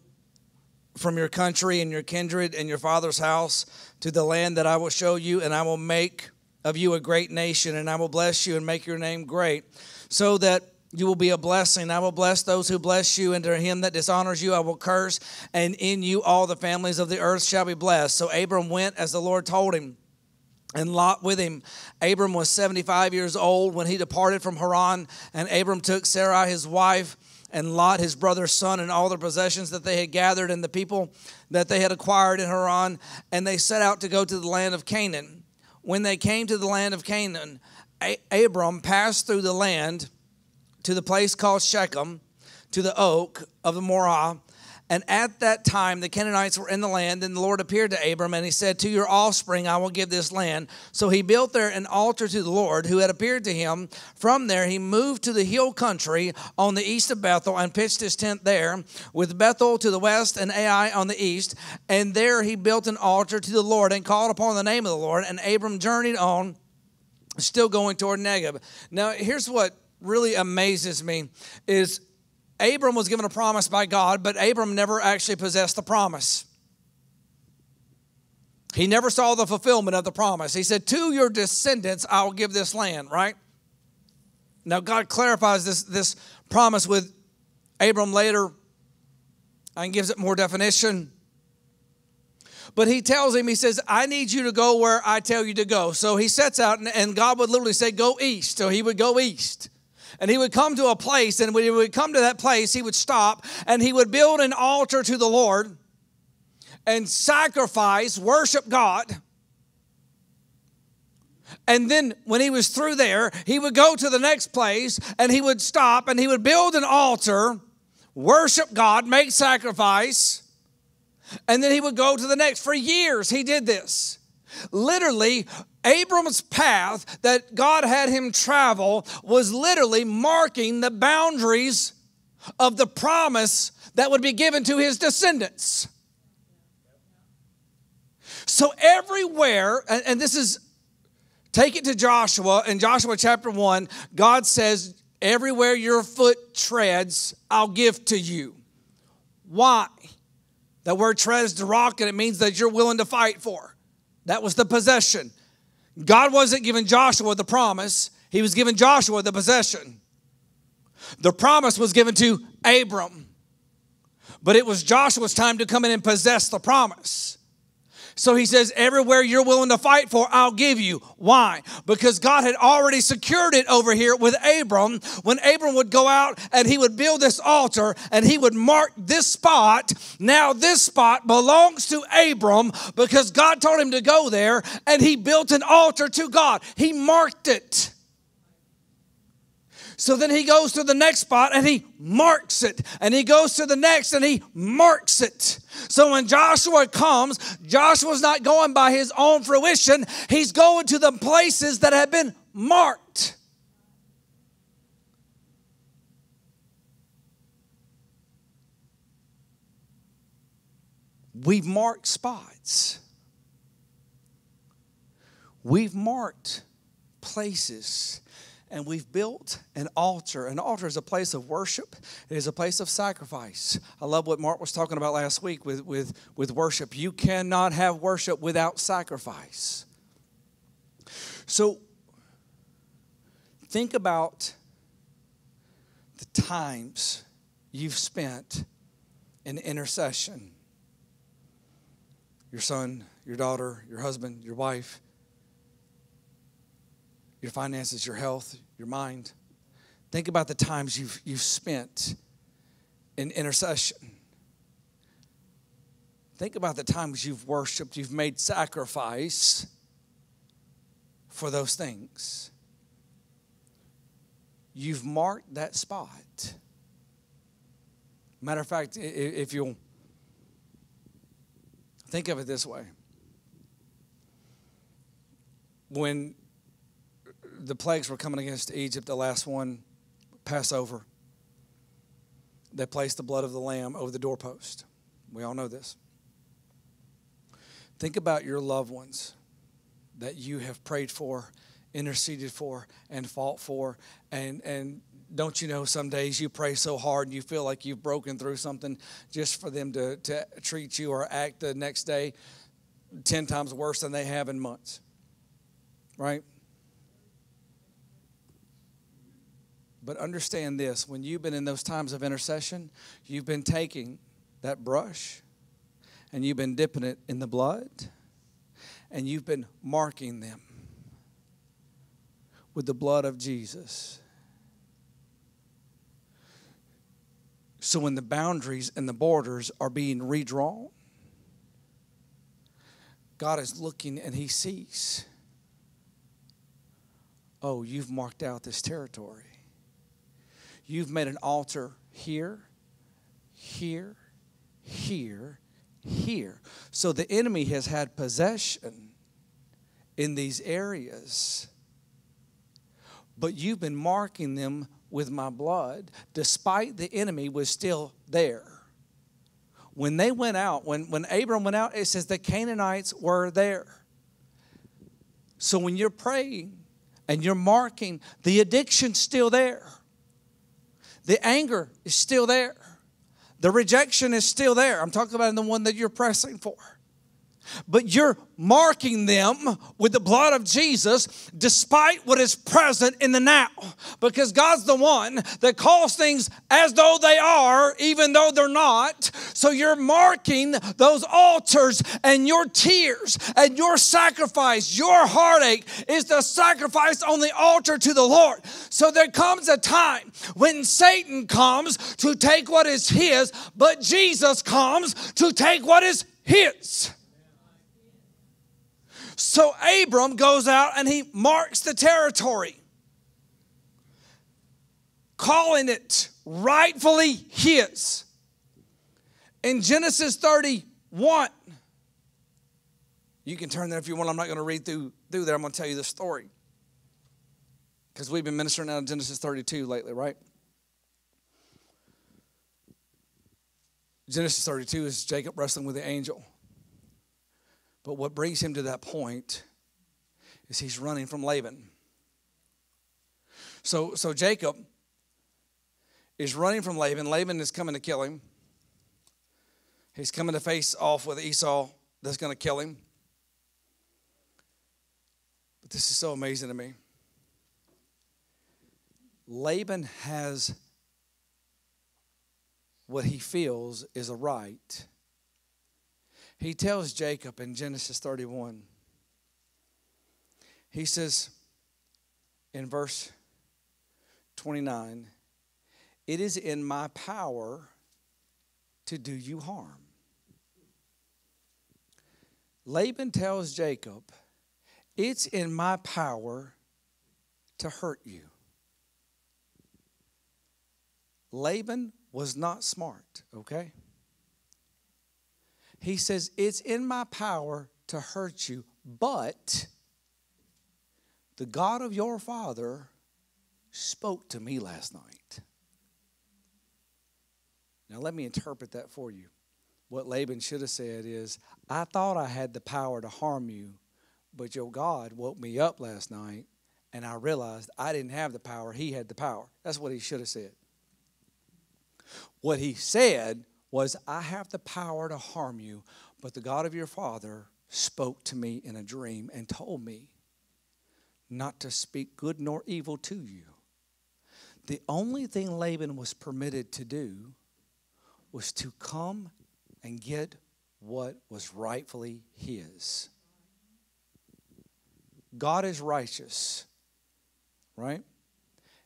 from your country and your kindred and your father's house to the land that I will show you, and I will make of you a great nation, and I will bless you and make your name great, so that you will be a blessing. I will bless those who bless you, and to him that dishonors you, I will curse, and in you all the families of the earth shall be blessed. So Abram went as the Lord told him, and Lot with him. Abram was 75 years old when he departed from Haran, and Abram took Sarai his wife, and Lot his brother's son, and all the possessions that they had gathered, and the people that they had acquired in Haran, and they set out to go to the land of Canaan. When they came to the land of Canaan, Abram passed through the land to the place called Shechem, to the oak of the Moreh, And at that time, the Canaanites were in the land, and the Lord appeared to Abram, and he said, To your offspring I will give this land. So he built there an altar to the Lord, who had appeared to him. From there, he moved to the hill country on the east of Bethel and pitched his tent there, with Bethel to the west and Ai on the east. And there he built an altar to the Lord and called upon the name of the Lord. And Abram journeyed on, still going toward Negeb. Now, here's what really amazes me is Abram was given a promise by God, but Abram never actually possessed the promise. He never saw the fulfillment of the promise. He said, To your descendants, I will give this land, right? Now, God clarifies this, this promise with Abram later and gives it more definition. But he tells him, he says, I need you to go where I tell you to go. So he sets out, and, and God would literally say, Go east. So he would go east. And he would come to a place, and when he would come to that place, he would stop and he would build an altar to the Lord and sacrifice, worship God. And then when he was through there, he would go to the next place and he would stop and he would build an altar, worship God, make sacrifice, and then he would go to the next. For years, he did this. Literally, Abram's path that God had him travel was literally marking the boundaries of the promise that would be given to his descendants. So, everywhere, and, this is, take it to Joshua, in Joshua chapter 1, God says, Everywhere your foot treads, I'll give to you. Why? That word treads the rock, and it means that you're willing to fight for. That was the possession. God wasn't giving Joshua the promise, he was giving Joshua the possession. The promise was given to Abram, but it was Joshua's time to come in and possess the promise. So he says, Everywhere you're willing to fight for, I'll give you. Why? Because God had already secured it over here with Abram. When Abram would go out and he would build this altar and he would mark this spot, now this spot belongs to Abram because God told him to go there and he built an altar to God. He marked it. So then he goes to the next spot and he marks it. And he goes to the next and he marks it. So when Joshua comes, Joshua's not going by his own fruition, he's going to the places that have been marked. We've marked spots. We've marked places and we've built an altar. An altar is a place of worship, it is a place of sacrifice. I love what Mark was talking about last week with, with, with worship. You cannot have worship without sacrifice. So, think about the times you've spent in intercession. Your son, your daughter, your husband, your wife your finances, your health, your mind. Think about the times you've, you've spent in intercession. Think about the times you've worshiped, you've made sacrifice for those things. You've marked that spot. Matter of fact, if you'll think of it this way when the plagues were coming against Egypt, the last one, Passover. They placed the blood of the lamb over the doorpost. We all know this. Think about your loved ones that you have prayed for, interceded for, and fought for. And, and don't you know, some days you pray so hard and you feel like you've broken through something just for them to, to treat you or act the next day 10 times worse than they have in months. Right? But understand this when you've been in those times of intercession, you've been taking that brush and you've been dipping it in the blood and you've been marking them with the blood of Jesus. So when the boundaries and the borders are being redrawn, God is looking and He sees, oh, you've marked out this territory. You've made an altar here, here, here, here. So the enemy has had possession in these areas, but you've been marking them with my blood, despite the enemy was still there. When they went out, when, when Abram went out, it says the Canaanites were there. So when you're praying and you're marking, the addiction's still there. The anger is still there. The rejection is still there. I'm talking about the one that you're pressing for but you're marking them with the blood of Jesus despite what is present in the now. Because God's the one that calls things as though they are, even though they're not. So you're marking those altars and your tears and your sacrifice, your heartache is the sacrifice on the altar to the Lord. So there comes a time when Satan comes to take what is his, but Jesus comes to take what is his. So Abram goes out and he marks the territory, calling it rightfully his. In Genesis 31, you can turn there if you want. I'm not going to read through, through there. I'm going to tell you the story. Because we've been ministering out of Genesis 32 lately, right? Genesis 32 is Jacob wrestling with the angel. But what brings him to that point is he's running from Laban. So, so Jacob is running from Laban. Laban is coming to kill him. He's coming to face off with Esau that's going to kill him. But this is so amazing to me. Laban has what he feels is a right he tells Jacob in Genesis 31, he says in verse 29, It is in my power to do you harm. Laban tells Jacob, It's in my power to hurt you. Laban was not smart, okay? He says, It's in my power to hurt you, but the God of your father spoke to me last night. Now, let me interpret that for you. What Laban should have said is, I thought I had the power to harm you, but your God woke me up last night and I realized I didn't have the power. He had the power. That's what he should have said. What he said was, I have the power to harm you, but the God of your father spoke to me in a dream and told me not to speak good nor evil to you. The only thing Laban was permitted to do was to come and get what was rightfully his. God is righteous, right?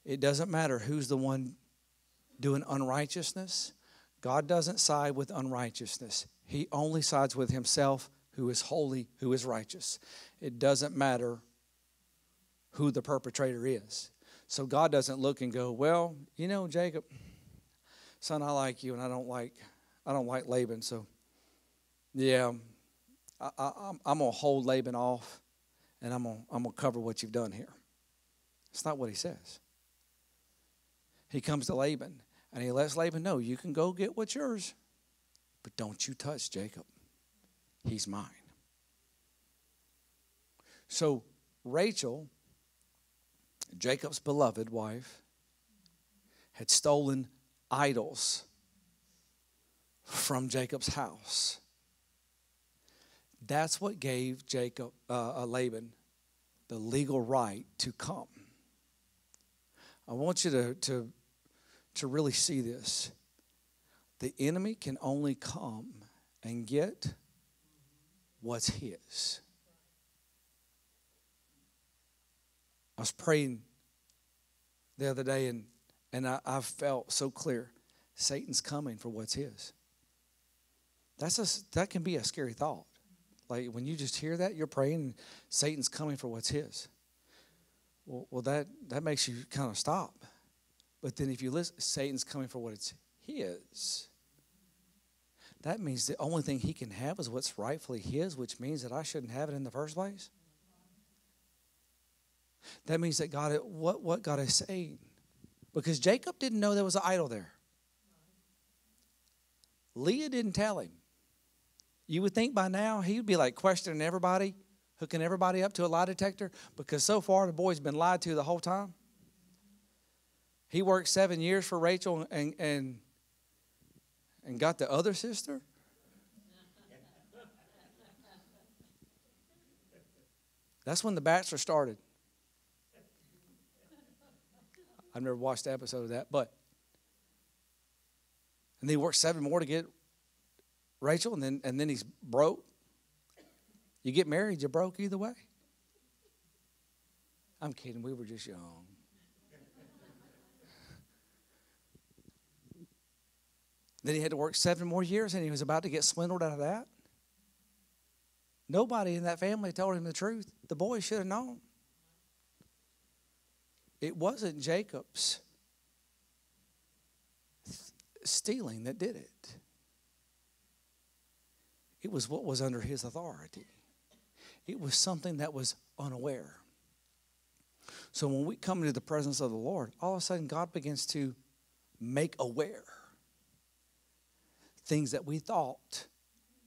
It doesn't matter who's the one doing unrighteousness. God doesn't side with unrighteousness, He only sides with Himself, who is holy, who is righteous. It doesn't matter who the perpetrator is. So God doesn't look and go, well, you know, Jacob, son, I like you, and I don't like, I don't like Laban. So, yeah, I, I'm gonna hold Laban off, and I'm gonna, I'm gonna cover what you've done here. It's not what he says. He comes to Laban and he lets Laban know, You can go get what's yours, but don't you touch Jacob. He's mine. So Rachel, Jacob's beloved wife, had stolen idols from Jacob's house. That's what gave Jacob, uh, uh Laban, the legal right to come. I want you to, to to really see this. The enemy can only come and get what's his. I was praying the other day and, and I, I felt so clear Satan's coming for what's his. That's a, that can be a scary thought. Like when you just hear that, you're praying, Satan's coming for what's his. Well, well that, that makes you kind of stop but then if you listen, Satan's coming for what it's his. that means the only thing he can have is what's rightfully his, which means that I shouldn't have it in the first place. That means that God, what, what God is saying, because Jacob didn't know there was an idol there. Leah didn't tell him. You would think by now he would be like questioning everybody, hooking everybody up to a lie detector, because so far the boy's been lied to the whole time. He worked seven years for Rachel and, and, and got the other sister. That's when The Bachelor started. I've never watched the episode of that, but and he worked seven more to get Rachel, and then and then he's broke. You get married, you're broke either way. I'm kidding. We were just young. Then he had to work seven more years, and he was about to get swindled out of that. Nobody in that family told him the truth. The boy should have known. It wasn't Jacob's stealing that did it, it was what was under his authority. It was something that was unaware. So when we come into the presence of the Lord, all of a sudden God begins to make aware things that we thought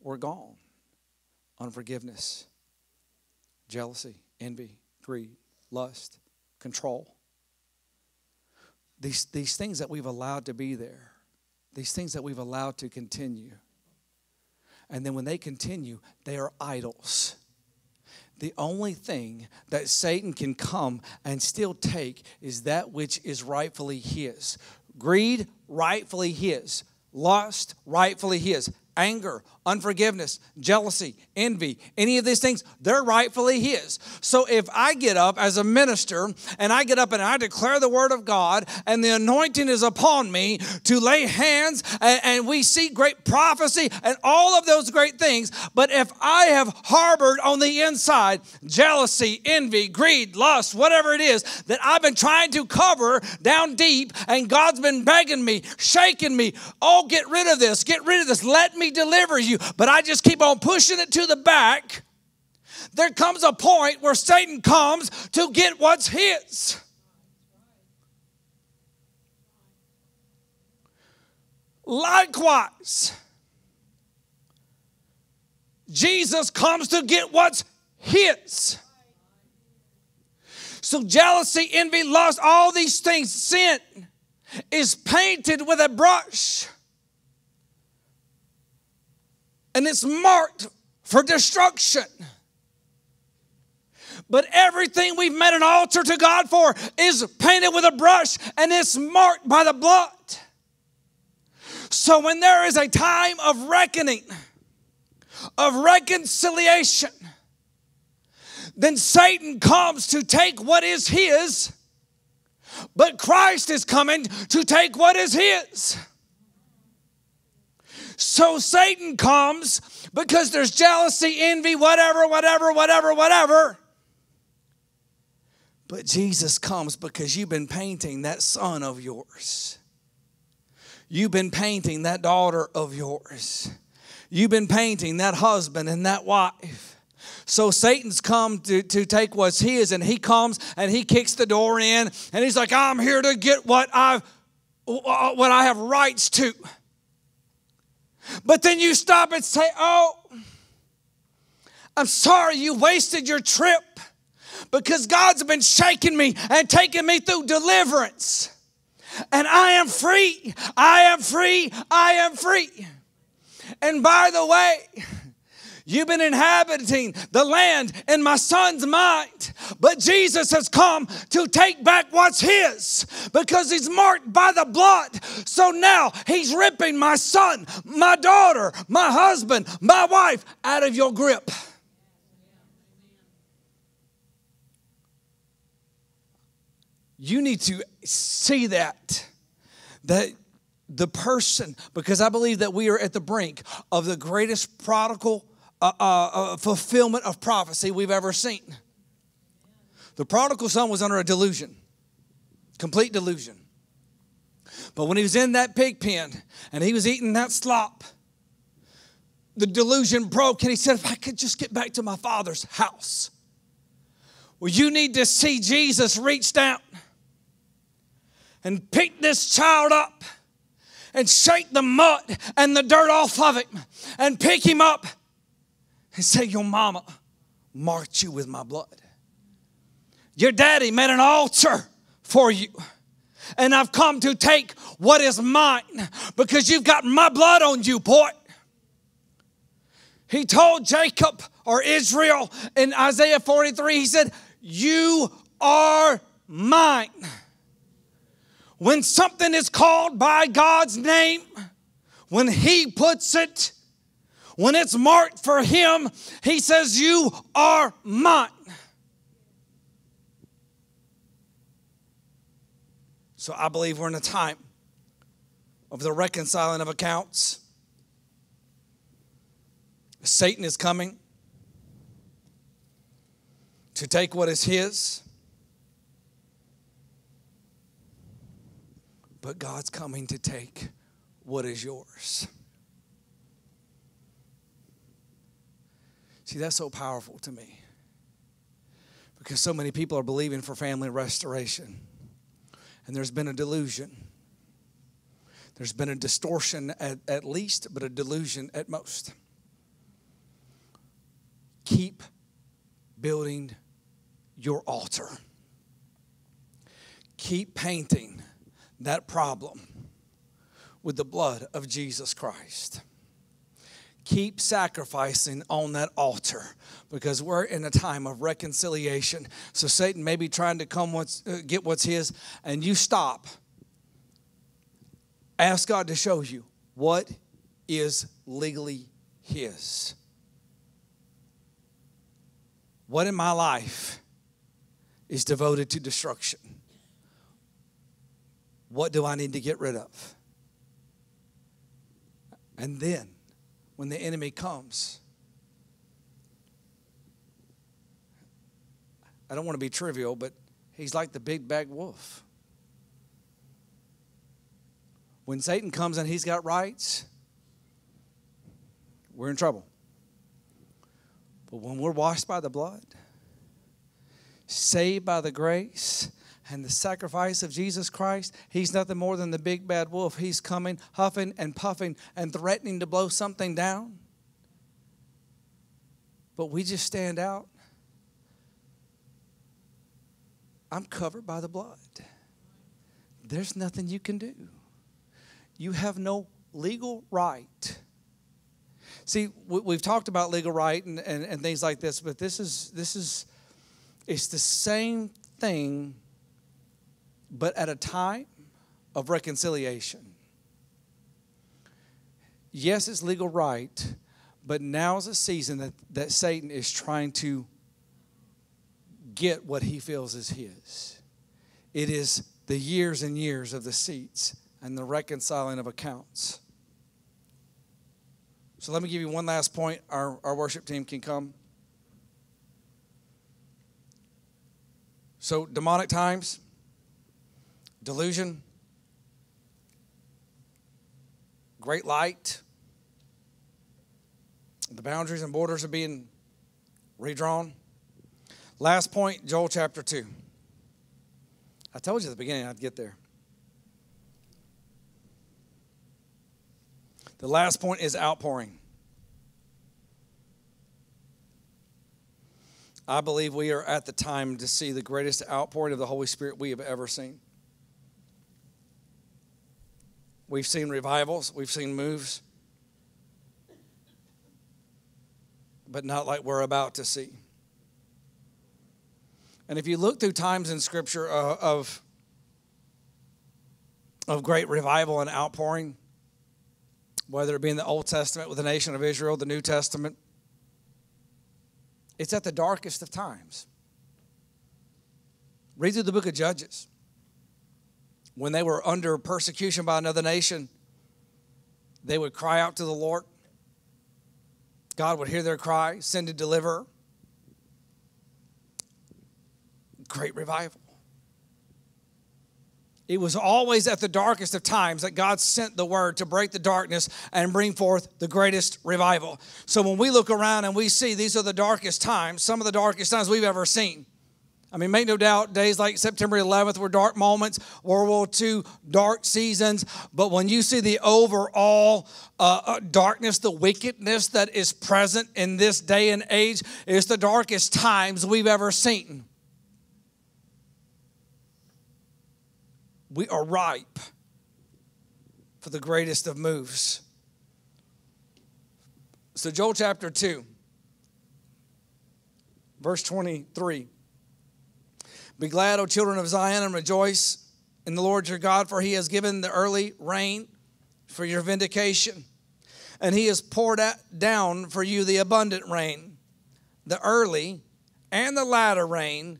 were gone unforgiveness, jealousy, envy, greed, lust, control. These, these things that we've allowed to be there, these things that we've allowed to continue. And then when they continue, they are idols. The only thing that Satan can come and still take is that which is rightfully his. Greed, rightfully his. Lust, rightfully his anger, unforgiveness, jealousy, envy, any of these things, they're rightfully His. So if I get up as a minister and I get up and I declare the Word of God and the anointing is upon me to lay hands and, and we see great prophecy and all of those great things, but if I have harbored on the inside jealousy, envy, greed, lust, whatever it is that I've been trying to cover down deep and God's been begging me, shaking me, oh, get rid of this, get rid of this, let me deliver you, but I just keep on pushing it to the back, there comes a point where Satan comes to get what's his. Likewise, Jesus comes to get what's his. So, jealousy, envy, lust, all these things, sin is painted with a brush and it's marked for destruction. But everything we've made an altar to God for is painted with a brush and it's marked by the blood. So when there is a time of reckoning, of reconciliation, then Satan comes to take what is his, but Christ is coming to take what is his. So Satan comes because there's jealousy, envy, whatever, whatever, whatever, whatever. But Jesus comes because you've been painting that son of yours. You've been painting that daughter of yours. You've been painting that husband and that wife. So Satan's come to, to take what's his, and he comes and he kicks the door in, and he's like, I'm here to get what I've what I have rights to. But then you stop and say, Oh, I'm sorry you wasted your trip because God's been shaking me and taking me through deliverance. And I am free. I am free. I am free. And by the way, You've been inhabiting the land in my son's mind. But Jesus has come to take back what's his because he's marked by the blood. So now he's ripping my son, my daughter, my husband, my wife out of your grip. You need to see that. That the person, because I believe that we are at the brink of the greatest prodigal uh, fulfillment of prophecy we've ever seen. The prodigal son was under a delusion, complete delusion. But when he was in that pig pen and he was eating that slop, the delusion broke and he said, If I could just get back to my father's house. Well, you need to see Jesus reach down and pick this child up and shake the mud and the dirt off of him and pick him up and say, Your mama marked you with my blood. Your daddy made an altar for you. And I've come to take what is mine because you've got my blood on you, boy. He told Jacob or Israel in Isaiah 43, he said, You are mine. When something is called by God's name, when He puts it, when it's marked for Him, He says, You are mine. So I believe we're in a time of the reconciling of accounts. Satan is coming to take what is his, but God's coming to take what is yours. See, that's so powerful to me because so many people are believing for family restoration, and there's been a delusion. There's been a distortion at, at least, but a delusion at most keep building your altar. Keep painting that problem with the blood of Jesus Christ. Keep sacrificing on that altar because we're in a time of reconciliation. So Satan may be trying to come what's, uh, get what's his, and you stop. Ask God to show you what is legally his. What in my life is devoted to destruction? What do I need to get rid of? And then, when the enemy comes, I don't want to be trivial, but he's like the big bag wolf. When Satan comes and he's got rights, we're in trouble. But when we're washed by the blood, saved by the grace and the sacrifice of Jesus Christ, he's nothing more than the big bad wolf. He's coming, huffing and puffing and threatening to blow something down. But we just stand out. I'm covered by the blood. There's nothing you can do. You have no legal right See, we've talked about legal right and, and, and things like this, but this is this is it's the same thing, but at a time of reconciliation. Yes, it's legal right, but now is a season that, that Satan is trying to get what he feels is his. It is the years and years of the seats and the reconciling of accounts. So let me give you one last point. Our, our worship team can come. So, demonic times, delusion, great light, the boundaries and borders are being redrawn. Last point, Joel chapter 2. I told you at the beginning I'd get there. The last point is outpouring. I believe we are at the time to see the greatest outpouring of the Holy Spirit we have ever seen. We've seen revivals, we've seen moves, but not like we're about to see. And if you look through times in Scripture uh, of, of great revival and outpouring, whether it be in the Old Testament with the nation of Israel, the New Testament. It's at the darkest of times. Read through the book of Judges. When they were under persecution by another nation, they would cry out to the Lord. God would hear their cry, send a deliverer. Great revival. It was always at the darkest of times that God sent the word to break the darkness and bring forth the greatest revival. So when we look around and we see these are the darkest times, some of the darkest times we've ever seen. I mean, make no doubt, days like September 11th were dark moments, World War II, dark seasons. But when you see the overall uh, uh, darkness, the wickedness that is present in this day and age, it's the darkest times we've ever seen. we are ripe for the greatest of moves. So, Joel chapter 2, verse 23. Be glad, O children of Zion, and rejoice in the Lord your God, for he has given the early rain for your vindication, and he has poured down for you the abundant rain, the early and the latter rain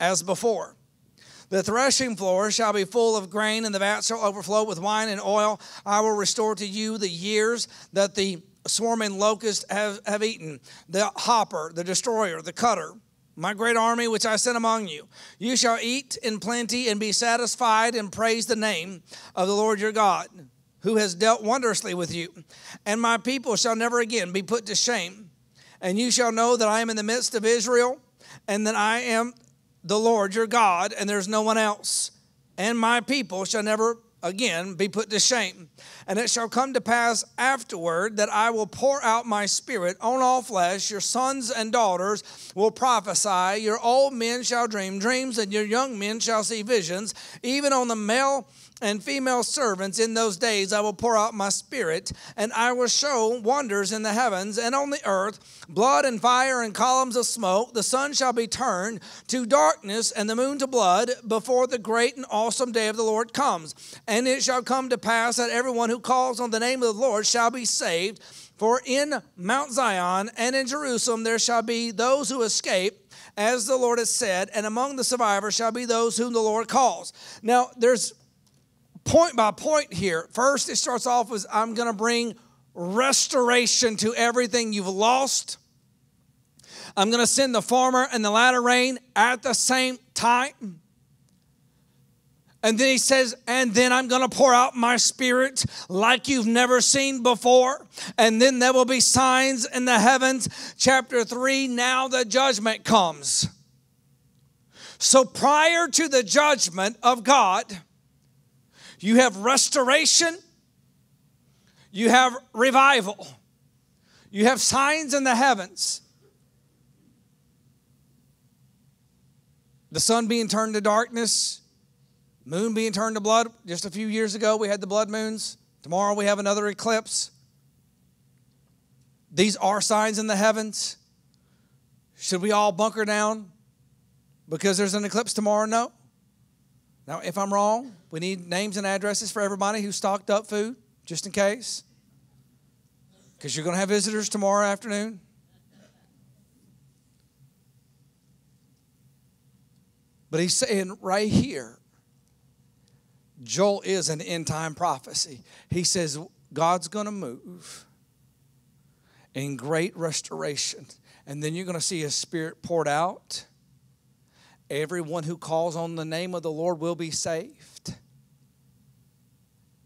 as before. The threshing floor shall be full of grain, and the vat shall overflow with wine and oil. I will restore to you the years that the swarming locusts have, have eaten, the hopper, the destroyer, the cutter, my great army which I sent among you. You shall eat in plenty and be satisfied and praise the name of the Lord your God, who has dealt wondrously with you. And my people shall never again be put to shame. And you shall know that I am in the midst of Israel, and that I am the Lord your God, and there's no one else. And my people shall never again be put to shame. And it shall come to pass afterward that I will pour out my spirit on all flesh. Your sons and daughters will prophesy. Your old men shall dream dreams, and your young men shall see visions. Even on the male and female servants in those days I will pour out my spirit, and I will show wonders in the heavens and on the earth blood and fire and columns of smoke. The sun shall be turned to darkness and the moon to blood before the great and awesome day of the Lord comes. And it shall come to pass that everyone who calls on the name of the Lord shall be saved. For in Mount Zion and in Jerusalem there shall be those who escape as the Lord has said, and among the survivors shall be those whom the Lord calls. Now, there's point by point here. First, it starts off with I'm going to bring restoration to everything you've lost. I'm going to send the former and the latter rain at the same time. And then he says, and then I'm going to pour out my spirit like you've never seen before. And then there will be signs in the heavens. Chapter 3 now the judgment comes. So prior to the judgment of God, you have restoration, you have revival, you have signs in the heavens. The sun being turned to darkness, moon being turned to blood. Just a few years ago, we had the blood moons. Tomorrow, we have another eclipse. These are signs in the heavens. Should we all bunker down because there's an eclipse tomorrow? No. Now, if I'm wrong, we need names and addresses for everybody who stocked up food, just in case. Because you're going to have visitors tomorrow afternoon. But he's saying right here, Joel is an end time prophecy. He says God's going to move in great restoration. And then you're going to see his spirit poured out Everyone who calls on the name of the Lord will be saved.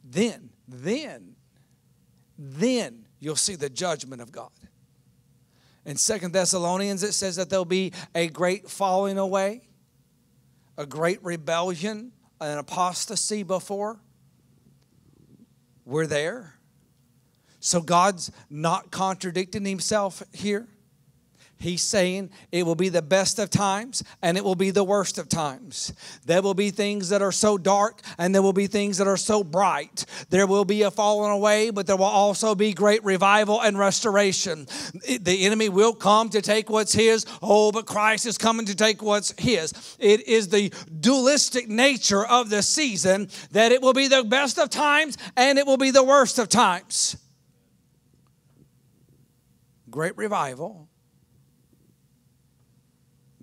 Then, then, then you'll see the judgment of God. In Second Thessalonians, it says that there'll be a great falling away, a great rebellion, an apostasy before. We're there. So God's not contradicting himself here. He's saying it will be the best of times and it will be the worst of times. There will be things that are so dark and there will be things that are so bright. There will be a falling away, but there will also be great revival and restoration. The enemy will come to take what's his. Oh, but Christ is coming to take what's his. It is the dualistic nature of the season that it will be the best of times and it will be the worst of times. Great revival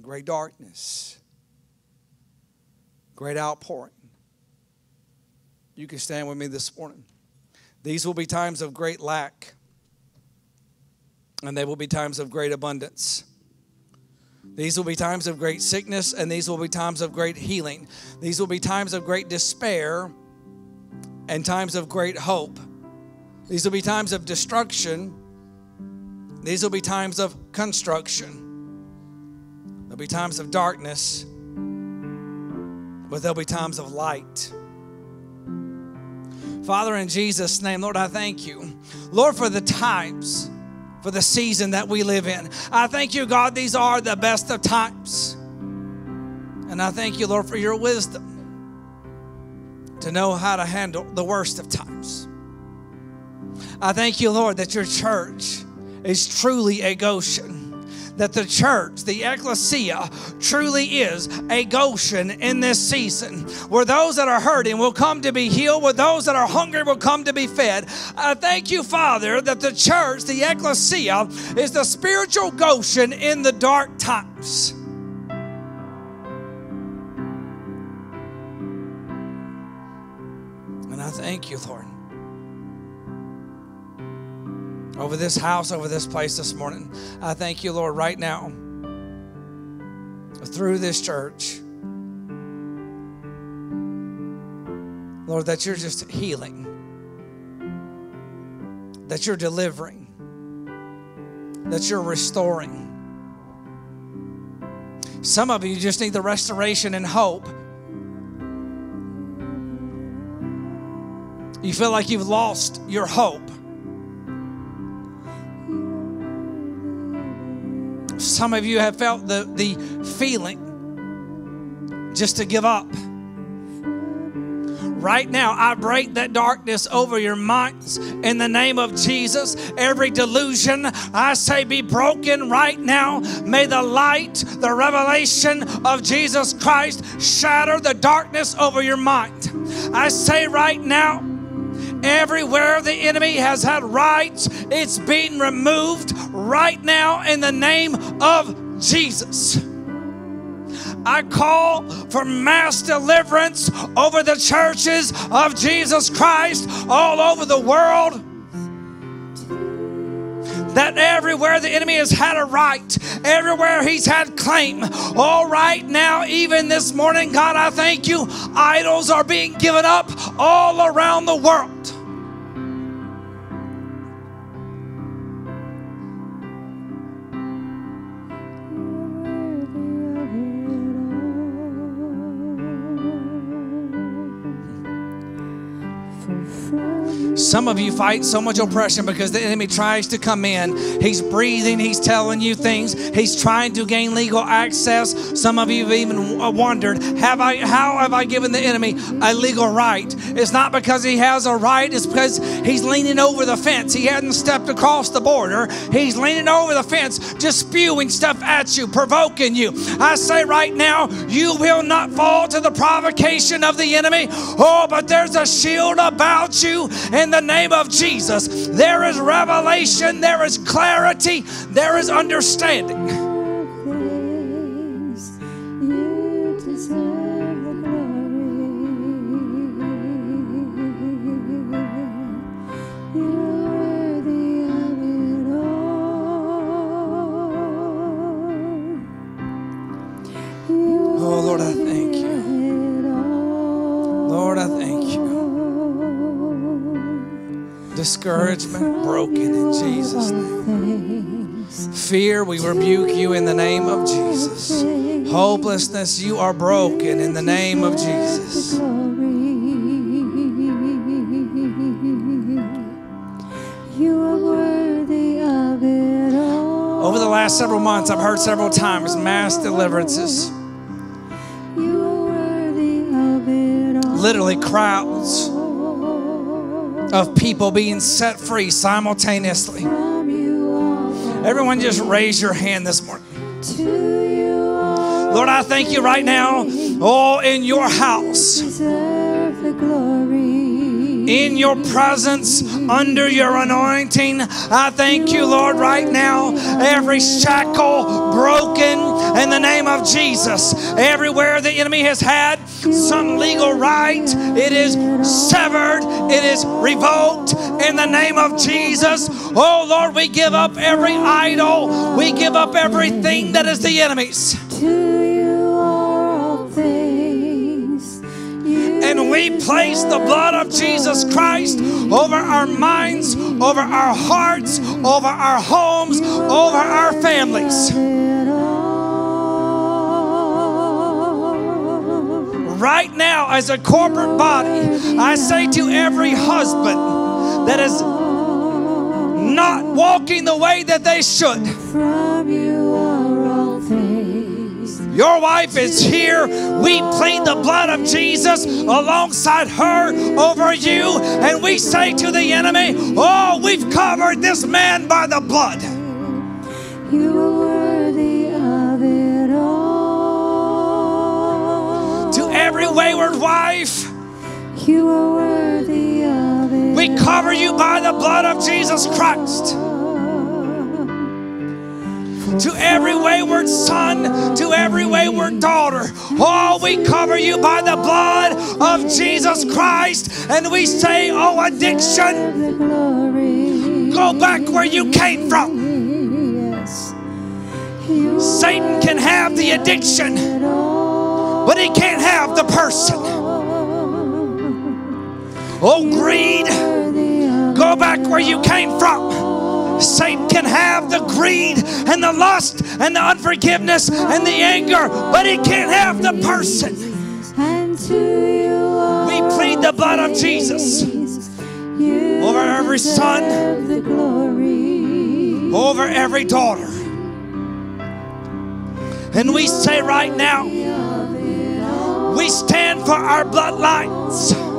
great darkness, great outpouring. You can stand with me this morning. These will be times of great lack, and they will be times of great abundance. These will be times of great sickness, and these will be times of great healing. These will be times of great despair and times of great hope. These will be times of destruction. These will be times of construction. There'll be times of darkness, but there'll be times of light. Father, in Jesus' name, Lord, I thank you. Lord, for the times for the season that we live in. I thank you, God, these are the best of times. And I thank you, Lord, for your wisdom to know how to handle the worst of times. I thank you, Lord, that your church is truly a Goshen that the church, the ecclesia, truly is a Goshen in this season, where those that are hurting will come to be healed, where those that are hungry will come to be fed. I thank you, Father, that the church, the ecclesia, is the spiritual Goshen in the dark times. And I thank you, Lord over this house, over this place this morning. I thank you, Lord, right now, through this church. Lord, that you're just healing, that you're delivering, that you're restoring. Some of you just need the restoration and hope. You feel like you've lost your hope. Some of you have felt the, the feeling just to give up. Right now, I break that darkness over your minds in the name of Jesus. Every delusion, I say, be broken right now. May the light, the revelation of Jesus Christ shatter the darkness over your mind. I say right now, Everywhere the enemy has had rights, it's being removed right now in the name of Jesus. I call for mass deliverance over the churches of Jesus Christ all over the world. That everywhere the enemy has had a right, everywhere he's had claim, all right now, even this morning, God, I thank you, idols are being given up all around the world. Some of you fight so much oppression because the enemy tries to come in. He's breathing, he's telling you things, he's trying to gain legal access. Some of you have even wondered, have I how have I given the enemy a legal right? It's not because he has a right, it's because he's leaning over the fence. He hadn't stepped across the border. He's leaning over the fence, just spewing stuff at you, provoking you. I say right now, you will not fall to the provocation of the enemy. Oh, but there's a shield about you in the name of Jesus. There is revelation, there is clarity, there is understanding. Discouragement broken in Jesus' name. Fear, we rebuke you in the name of Jesus. Hopelessness, you are broken in the name of Jesus. Over the last several months, I've heard several times mass deliverances. Literally, crowds of people being set free simultaneously. Everyone, just raise your hand this morning. Lord, I thank you right now, all in your house. In your presence, under your anointing. I thank you, Lord, right now. Every shackle broken in the name of Jesus. Everywhere the enemy has had some legal right, it is severed, it is revoked in the name of Jesus. Oh, Lord, we give up every idol, we give up everything that is the enemy's. We place the blood of Jesus Christ over our minds, over our hearts, over our homes, over our families. Right now, as a corporate body, I say to every husband that is not walking the way that they should, Your wife is here. We plead the blood of Jesus alongside her over you. And we say to the enemy, Oh, we've covered this man by the blood. You are worthy of it all. To every wayward wife, You are worthy of it. we cover you by the blood of Jesus Christ. To every wayward son, to every wayward daughter, oh, we cover you by the blood of Jesus Christ. And we say, Oh, addiction, go back where you came from. Satan can have the addiction, but he can't have the person. Oh, greed, go back where you came from. Satan can have the greed and the lust and the unforgiveness and the anger, but he can't have the person. We plead the blood of Jesus over every son, over every daughter. And we say right now, we stand for our bloodlines.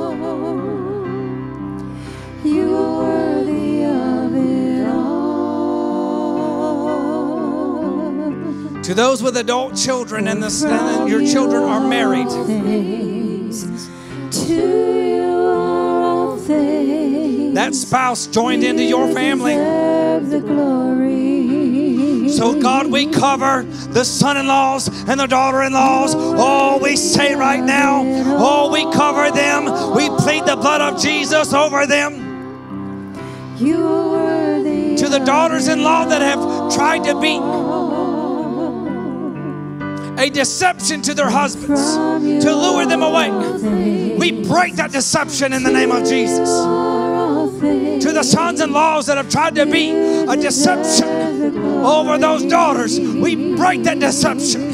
To those with adult children and, the, and your children are married, To you are all that spouse joined into your family. The glory. So, God, we cover the son in laws and the daughter in laws. Oh, we say right now, oh, we cover them. We plead the blood of Jesus over them. You. To the daughters in law that have tried to be a deception to their husbands, to lure them away. We break that deception in the name of Jesus. To the sons in laws that have tried to be a deception over those daughters, we break that deception.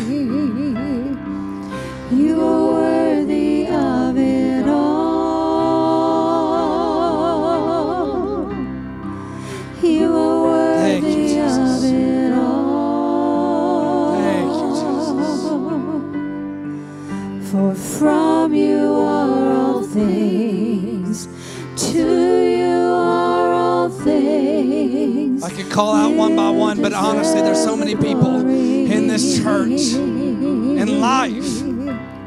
Call out one by one, but honestly, there's so many people in this church in life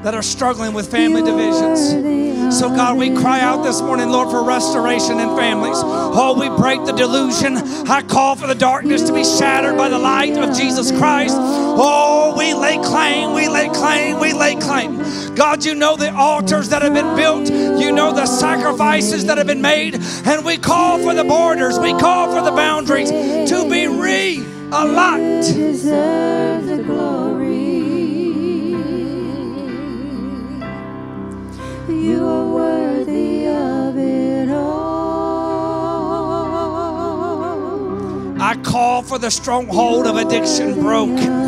that are struggling with family divisions. So, God, we cry out this morning, Lord, for restoration in families. Oh, we break the delusion. I call for the darkness to be shattered by the light of Jesus Christ. Oh, we lay claim, we lay claim, we lay claim. God, you know the altars that have been built, you know the sacrifices that have been made, and we call for the borders, we call for the boundaries to be realigned. deserve the glory. You are worthy of it all. I call for the stronghold of addiction broken.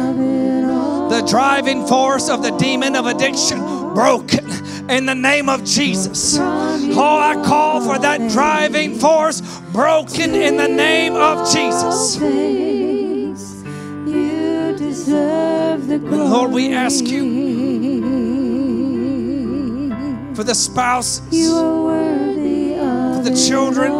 Of it all. the driving force of the demon of addiction broken in the name of Jesus. Oh, I call for that driving force broken in the name of Jesus. Things you deserve the glory. Lord, we ask you for the spouses, You are worthy of the children,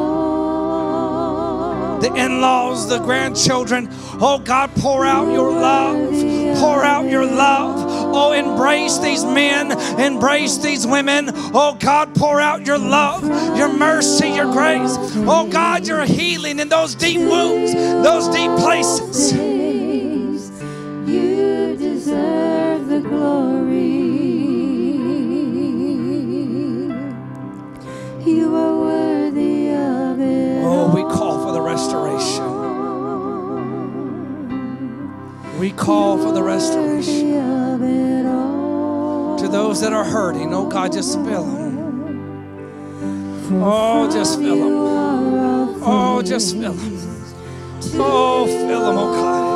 the in laws, the grandchildren. Oh, God, pour out your love, pour out your love. Oh, embrace these men, embrace these women. Oh, God, pour out your love, your mercy, your grace. Oh, God, your healing in those deep wounds, those deep places. Call for the restoration. To those that are hurting, oh God, just fill them. Oh, just fill them. Oh, just fill them. Oh, fill them, oh God.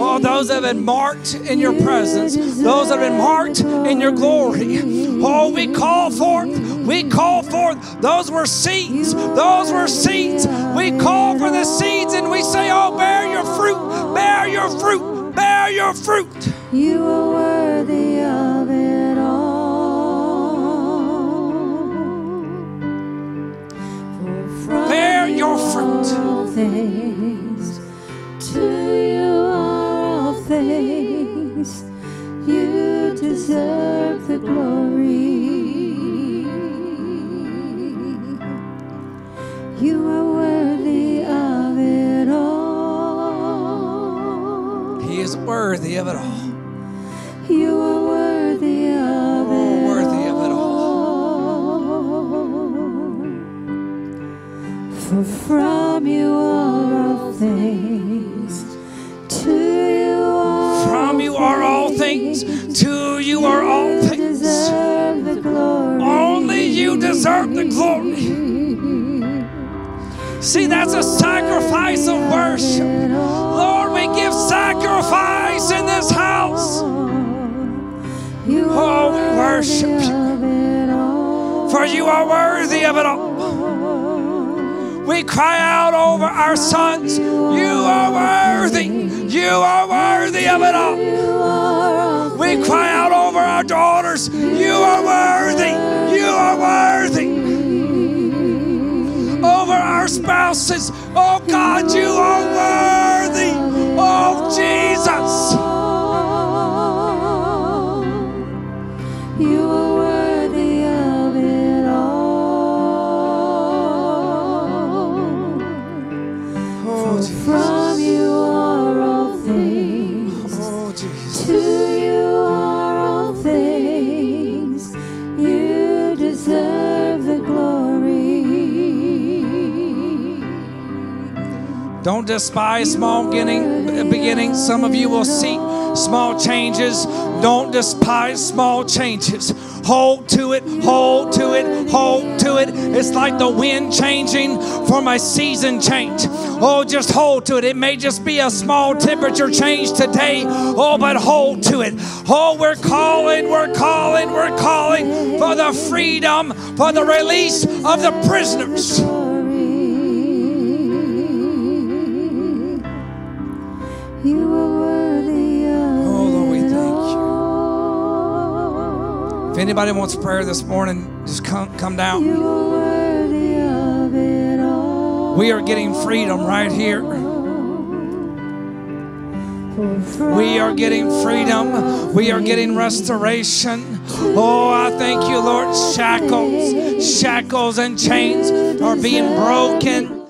Oh, those that have been marked in your presence, those that have been marked in your glory. Oh, we call forth, we call forth. Those were seeds, those were seeds. We call for the seeds and we say, Oh, bear your fruit, bear your fruit, bear your fruit. You are worthy of it all. For from Bear your fruit. things, despise small beginning, beginnings. Some of you will seek small changes. Don't despise small changes. Hold to it, hold to it, hold to it. It's like the wind changing from a season change. Oh, just hold to it. It may just be a small temperature change today. Oh, but hold to it. Oh, we're calling, we're calling, we're calling for the freedom, for the release of the prisoners. Anybody wants prayer this morning, just come, come down. You are worthy of it all. We are getting freedom right here. We are getting freedom. We are getting restoration. Oh, I thank you, Lord. Shackles, shackles, and chains are being broken.